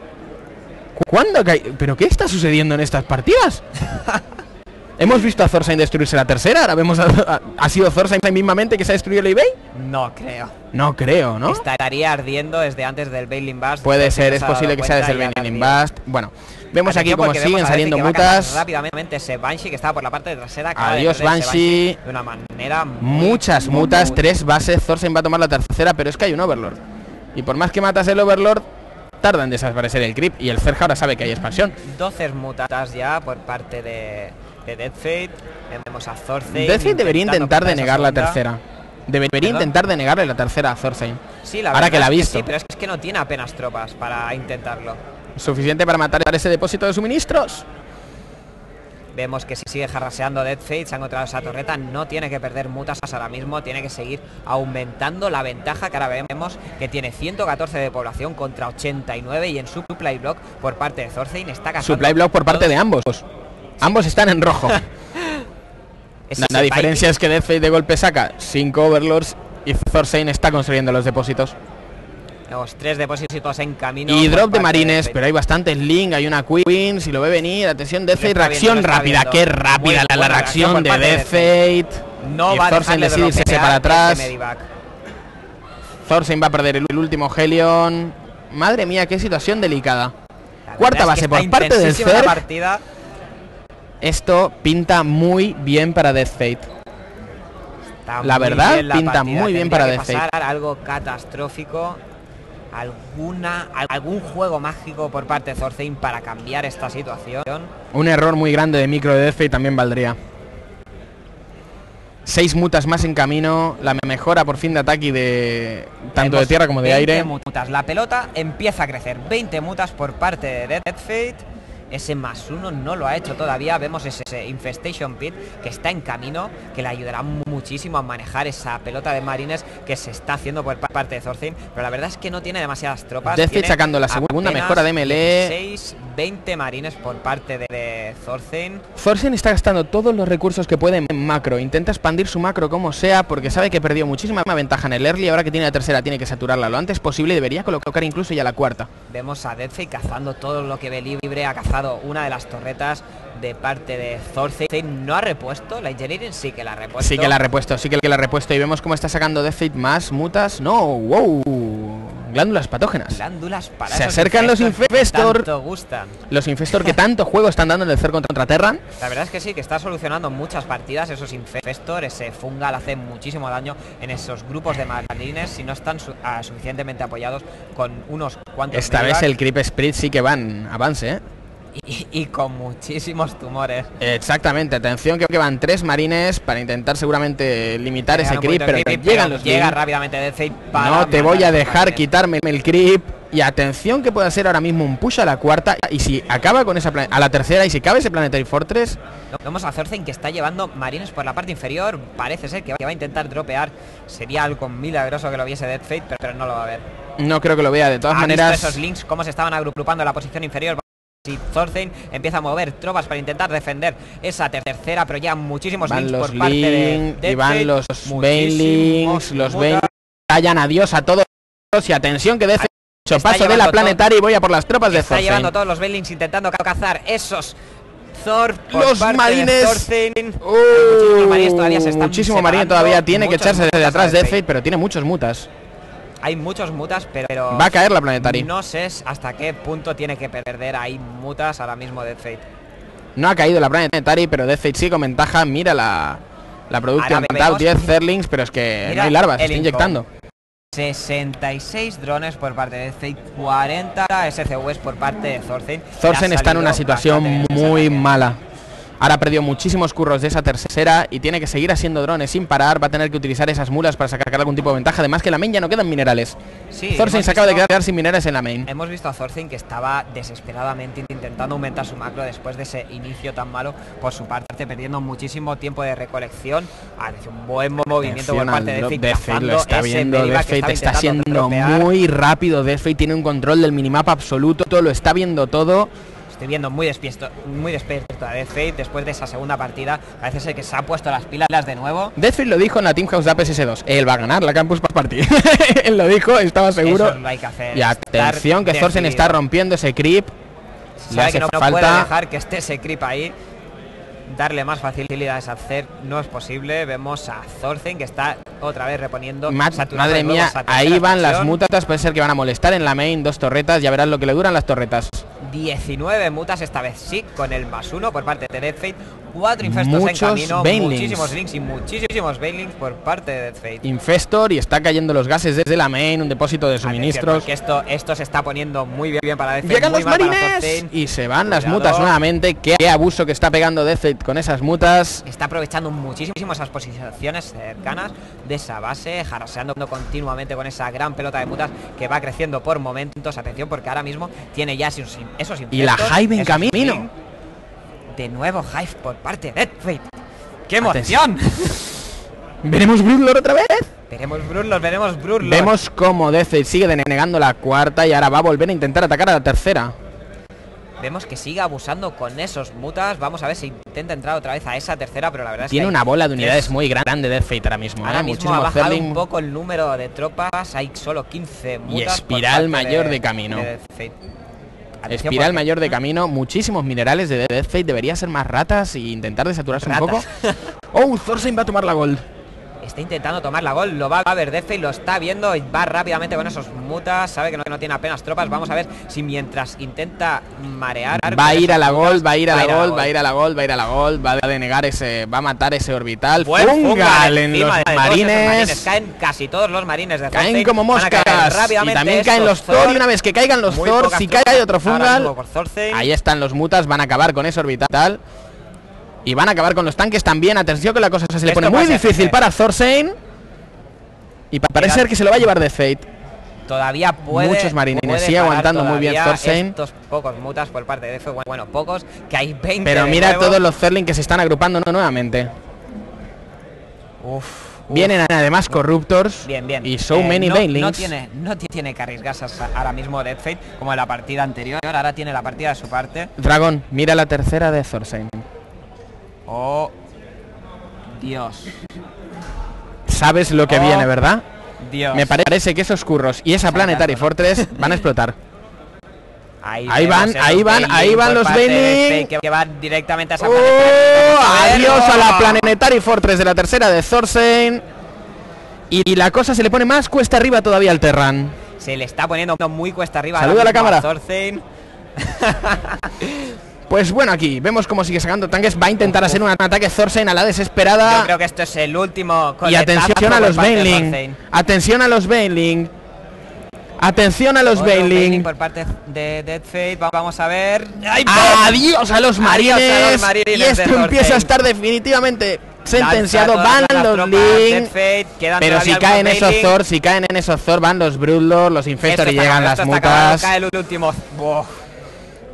¿Cuándo? ¿Pero qué está sucediendo en estas partidas? Hemos visto a Thorstein destruirse la tercera, ahora vemos a, a- ¿Ha sido Thorstein mismamente que se ha destruido el eBay? No creo. No creo, ¿no? Estaría ardiendo desde antes del Bailing Bust. Puede Thorstein ser, es posible que sea desde el Bailing. Bust. Bueno, Vemos aquí Atención, vemos siguen saliendo mutas. Rápidamente ese Banshee que estaba por la parte trasera. de Adiós, Banshee. De una manera muy, Muchas muy, mutas, muy- tres bases. Thorsen va a tomar la tercera, pero es que hay un Overlord. Y por más que matas el Overlord, tarda en desaparecer el creep. Y el Zerg ahora sabe que hay expansión. 12 mutas ya por parte de, de Dead Fate. Vemos a Thorstein. Deathfate debería intentar denegar la tercera. Debería ¿Perdón? intentar denegarle la tercera a Thorstein. Sí, la Ahora que la ha visto. sí, pero es que no tiene apenas tropas para intentarlo. Suficiente para matar ese depósito de suministros. Vemos que si sigue jarraseando Dead Fate, se ha encontrado esa torreta, no tiene que perder mutas ahora mismo, tiene que seguir aumentando la ventaja que ahora vemos que tiene 114 de población contra 89 y en su supply block por parte de Thorstein está cazando Supply block por parte de ambos. Ambos están en rojo. La, diferencia es que Deathfate de golpe saca 5 Overlords y Thorstein está construyendo los depósitos. Vemos tres depósitos en camino. Y drop de parte marines, Fate. pero hay bastantes link, hay una queen, si lo ve venir, atención Deathfate, está reacción viendo, rápida, qué rápida la, reacción de de Deathfate. no y va a Thorstein dejarle decide irse dropear para ese atrás. Thorstein va a perder el, el último Helion. Madre mía, qué situación delicada. La Cuarta verdad es que base por parte del Zerg. partida. Esto pinta muy bien para Deathfate. Está La verdad, la pinta partida. muy bien Tendría para Death Fate. algo catastrófico. Alguna, algún juego mágico por parte de Thorstein para cambiar esta situación. Un error muy grande de micro de Deathfate también valdría. Seis mutas más en camino. La mejora por fin de ataque y de tanto de tierra como de 20 aire. mutas. La pelota empieza a crecer. 20 mutas por parte de Dead Fate. Ese más uno no lo ha hecho todavía. Vemos ese, ese Infestation Pit que está en camino, que le ayudará muchísimo a manejar esa pelota de marines que se está haciendo por pa- parte de Thorstein. Pero la verdad es que no tiene demasiadas tropas. Tiene sacando la segunda mejora de melee. 16, 20 marines por parte de, de. Thorsen está gastando todos los recursos que puede en macro. Intenta expandir su macro como sea porque sabe que perdió muchísima ventaja en el early. Ahora que tiene la tercera tiene que saturarla lo antes posible y debería colocar incluso ya la cuarta. Vemos a Deathfate cazando todo lo que ve libre. Ha una de las torretas de parte de Thorstein. No ha repuesto. La Engineering sí que la ha repuesto. Sí que la ha repuesto, sí que la ha repuesto y vemos cómo está sacando Deathfate más mutas. No, wow. Glándulas patógenas. Glándulas para Se acercan los infestor gustan. Los Infestor que tanto juego están dando en el Cer contra Terran. La verdad es que sí, que está solucionando muchas partidas esos infestor, ese fungal hace muchísimo daño en esos grupos de marines si no están su- ah, suficientemente apoyados con unos cuantos Esta vez el Creep Spirit sí que van avance, ¿eh? Y, y con muchísimos tumores. Exactamente, atención que, que van tres marines para intentar seguramente limitar Llegan ese creep, pero creep, llegan pero los llega rápidamente Deathfate para No te voy a dejar quitarme el creep. Y atención que puede ser ahora mismo un push a la cuarta. Y si acaba con esa a la tercera y si cabe ese Planetary Fortress, Vemos a Thorstein que está llevando marines por la parte inferior. Parece ser que va a intentar dropear. Sería algo milagroso que lo viese Dead Fate, pero, pero no lo va a ver. no creo que lo vea. De todas Ha visto maneras, esos links, cómo se estaban agrupando en la posición inferior. Si Thorstein empieza a mover tropas para intentar defender esa ter- tercera, pero ya muchísimos van links los por parte de Link y van Fate, los Bailings, los. Bailings. Callan adiós a todos. Y atención que de hecho Está paso de la planetaria y voy a por las tropas de Está Thorstein. llevando todos los Bailings intentando ca- cazar esos Thor por Los parte de marines. Uh, Muchísimos marines todavía se están muchísimo marine separando, todavía tiene que echarse desde atrás de Fate, pero tiene muchos mutas. Hay muchos mutas, pero, Va a caer la planetaria. no sé hasta qué punto tiene que perder ahí mutas ahora mismo Dead Fate. No ha caído la Planetary, pero Death Fate sí con ventaja. Mira la, la vemos- 10 Zerlings, pero es que Mira no hay larvas, se está inyectando. 66 drones por parte de Fate, 40 SCVs por parte de Thorstein. Ha está en una situación muy mala. Ahora ha perdido muchísimos curros de esa tercera y tiene que seguir haciendo drones sin parar. Va a tener que utilizar esas mulas para sacar algún tipo de ventaja. Además que en la main ya no quedan minerales. Sí, se acaba de quedar sin minerales en la main. Hemos visto a Thorstein que estaba desesperadamente intentando aumentar su macro después de ese inicio tan malo por su parte, perdiendo muchísimo tiempo de recolección. Ha hecho un buen mo- movimiento por parte de. Fate, Fate lo está viendo. Fate está siendo muy rápido. Fate tiene un control del minimapa absoluto. Todo lo está viendo todo. Estoy viendo muy despierto, muy despierto a Death Fate después de esa segunda partida. Parece ser que se ha puesto las pilas de nuevo. Deathfield lo dijo en la Team House de APS2. Él va a ganar la Campus Party. Él lo dijo, estaba seguro. Eso lo hay que hacer. Y atención que Thorsen está rompiendo ese creep. Sabe que no, no puede falta. dejar que esté ese creep ahí. Darle más facilidades a hacer no es posible. Vemos a Thorsen que está otra vez reponiendo. Ma- madre mía, ahí van las mutas, puede ser que van a molestar en la main, dos torretas, ya verás lo que le duran las torretas. 19 mutas esta vez sí, con el más uno por parte de Death Fate. Cuatro infestos Muchos en camino, muchísimos links y muchísimos Banelings por parte de Fate. Infestor y está cayendo los gases desde la main, un depósito de suministros. porque esto, esto se está poniendo muy bien, bien para Death Fate, Llegan los marines y se van las mutas nuevamente. Qué abuso que está pegando Death Fate con esas mutas. Está aprovechando muchísimo esas posiciones cercanas de esa base, haraseando continuamente con esa gran pelota de mutas que va creciendo por momentos. Atención, porque ahora mismo tiene ya esos, esos Y la Hive en camino. De nuevo Hive por parte de Death Fate. ¡Qué emoción! ¿Veremos Bloodlord otra vez? veremos Brunlord, veremos Brunlord. Vemos cómo Death Fate sigue denegando la cuarta y ahora va a volver a intentar atacar a la tercera. Vemos que sigue abusando con esos mutas. Vamos a ver si intenta entrar otra vez a esa tercera, pero la verdad es Tiene que hay una bola de unidades muy grande Death Fate ahora mismo. Ahora ¿eh? mismo ha Muchísimo bajado Zerling un poco el número de tropas. Hay solo 15 mutas. Y espiral mayor de camino. Espiral mayor de camino, muchísimos minerales de Death Fate. Debería ser más ratas e intentar desaturarse un poco. Oh, Thorstein va a tomar la gold. Está intentando tomar la gol, lo va a ver Death Fate, lo está viendo y va rápidamente con esos mutas. Sabe que no, no tiene apenas tropas. Vamos a ver si mientras intenta marear. Va a ir a la gol, va a ir a la gol, va a ir a la gol, va a ir a la gol, va a denegar ese, va a matar ese orbital. Fungal en los marines. Caen casi todos los marines de Caen como moscas. Y también caen los Thor. Y una vez que caigan los Thor, si cae otro Fungal. Ahí están los mutas, van a acabar con ese orbital. Y van a acabar con los tanques también. Atención que la cosa se le Esto pone muy ser difícil GG. para Thorstein. Y pa- parece ser que se lo va a llevar de Fate. Todavía puede. Muchos marines, puede sigue aguantando muy bien Thorstein. Estos pocos mutas por parte de F. Bueno, bueno, pocos, que hay 20. Pero mira todos los Zerling que se están agrupando ¿no? nuevamente. Uf, uf. Vienen además Corruptors. Bien, bien. Y so Eh, many no, no tiene, no ti- tiene que arriesgarse ahora mismo Death Fate como en la partida anterior. Ahora tiene la partida de su parte. Dragon, mira la tercera de Thorstein. Oh, Dios, Sabes lo que Oh. viene, ¿verdad? Dios. Me parece que esos curros y esa Planetary Fortress van a explotar. Ahí van, ahí van, ahí van los Bailing. Que, van directamente a esa ¡Oh! Adiós a la. Planetary Fortress de la tercera de Thorstein. Y, y la cosa se le pone más cuesta arriba todavía al Terran. Se le está poniendo muy cuesta arriba. Saluda a la cámara. Pues bueno, aquí vemos cómo sigue sacando tanques. Va a intentar hacer un ataque Thorstein a la desesperada. Yo creo que esto es el último. Y atención a los. Thorstein. Atención a los Baneling. Atención a los. Bailing por parte de Dead Fate. Va- Vamos a ver. ¡Ay, Adiós a los Adiós a marines. los marines y esto empieza a estar definitivamente sentenciado. Van los Link. Fate, Pero si caen esos Bailing. Thor, si caen en esos Thor, van los Broodlord, los Infestor Esto y llegan las acabado, mutas. cae el último.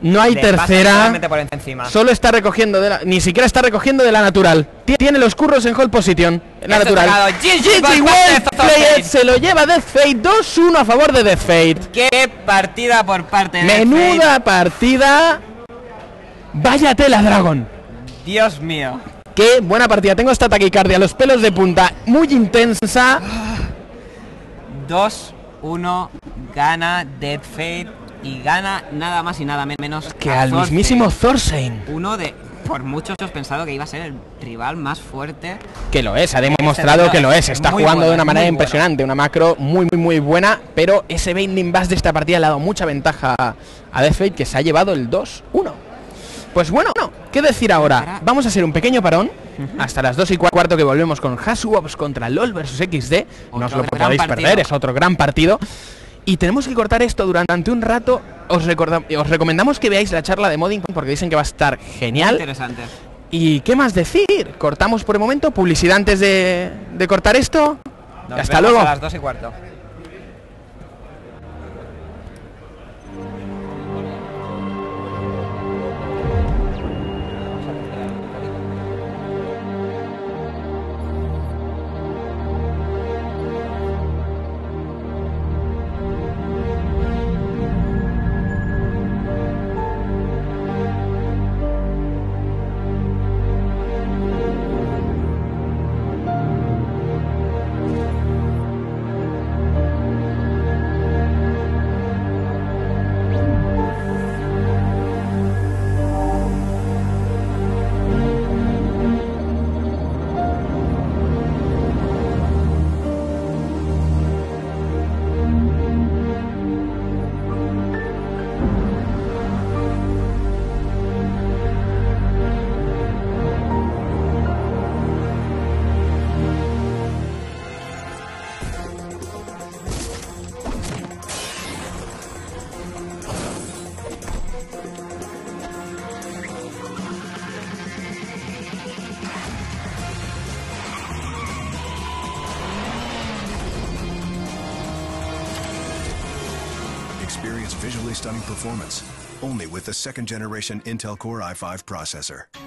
No hay le tercera. totalmente por encima. Solo está recogiendo de la. Ni siquiera está recogiendo de la natural. Tie- Tiene los curros en hold position. La natural. GG se lo lleva Death Fate 2-1 a favor de Death Fate. Qué partida por parte de Menuda partida. Vaya tela, Dragon. Dios mío. Qué buena partida. Tengo esta taquicardia, los pelos de punta, muy intensa. 2-1 gana Dead Fate y gana nada más y nada menos Que al Thorstein. mismísimo Thorstein. Uno de. Por muchos he pensado que iba a ser el rival más fuerte. Que lo es, ha Este demostrado que lo es es. Está jugando bueno, de una manera bueno. impresionante. Una macro muy, muy, muy buena. Pero ese Bailing Bass de esta partida le ha dado mucha ventaja a Death Fate, que se ha llevado el 2-1. Pues bueno, ¿qué decir ahora? Vamos a hacer un pequeño parón. Hasta las 2 y cuarto que volvemos con Hasuops contra LOL versus XD. No os lo podéis perder, es otro gran partido. Y tenemos que cortar esto durante un rato. Os, os recomendamos que veáis la charla de Modding porque dicen que va a estar genial. Interesante. ¿Y qué más decir? Cortamos por el momento. Publicidad antes de, de cortar esto. Nos Hasta vemos luego. A las 2 y cuarto. Performance only with the second generation Intel Core i5 processor.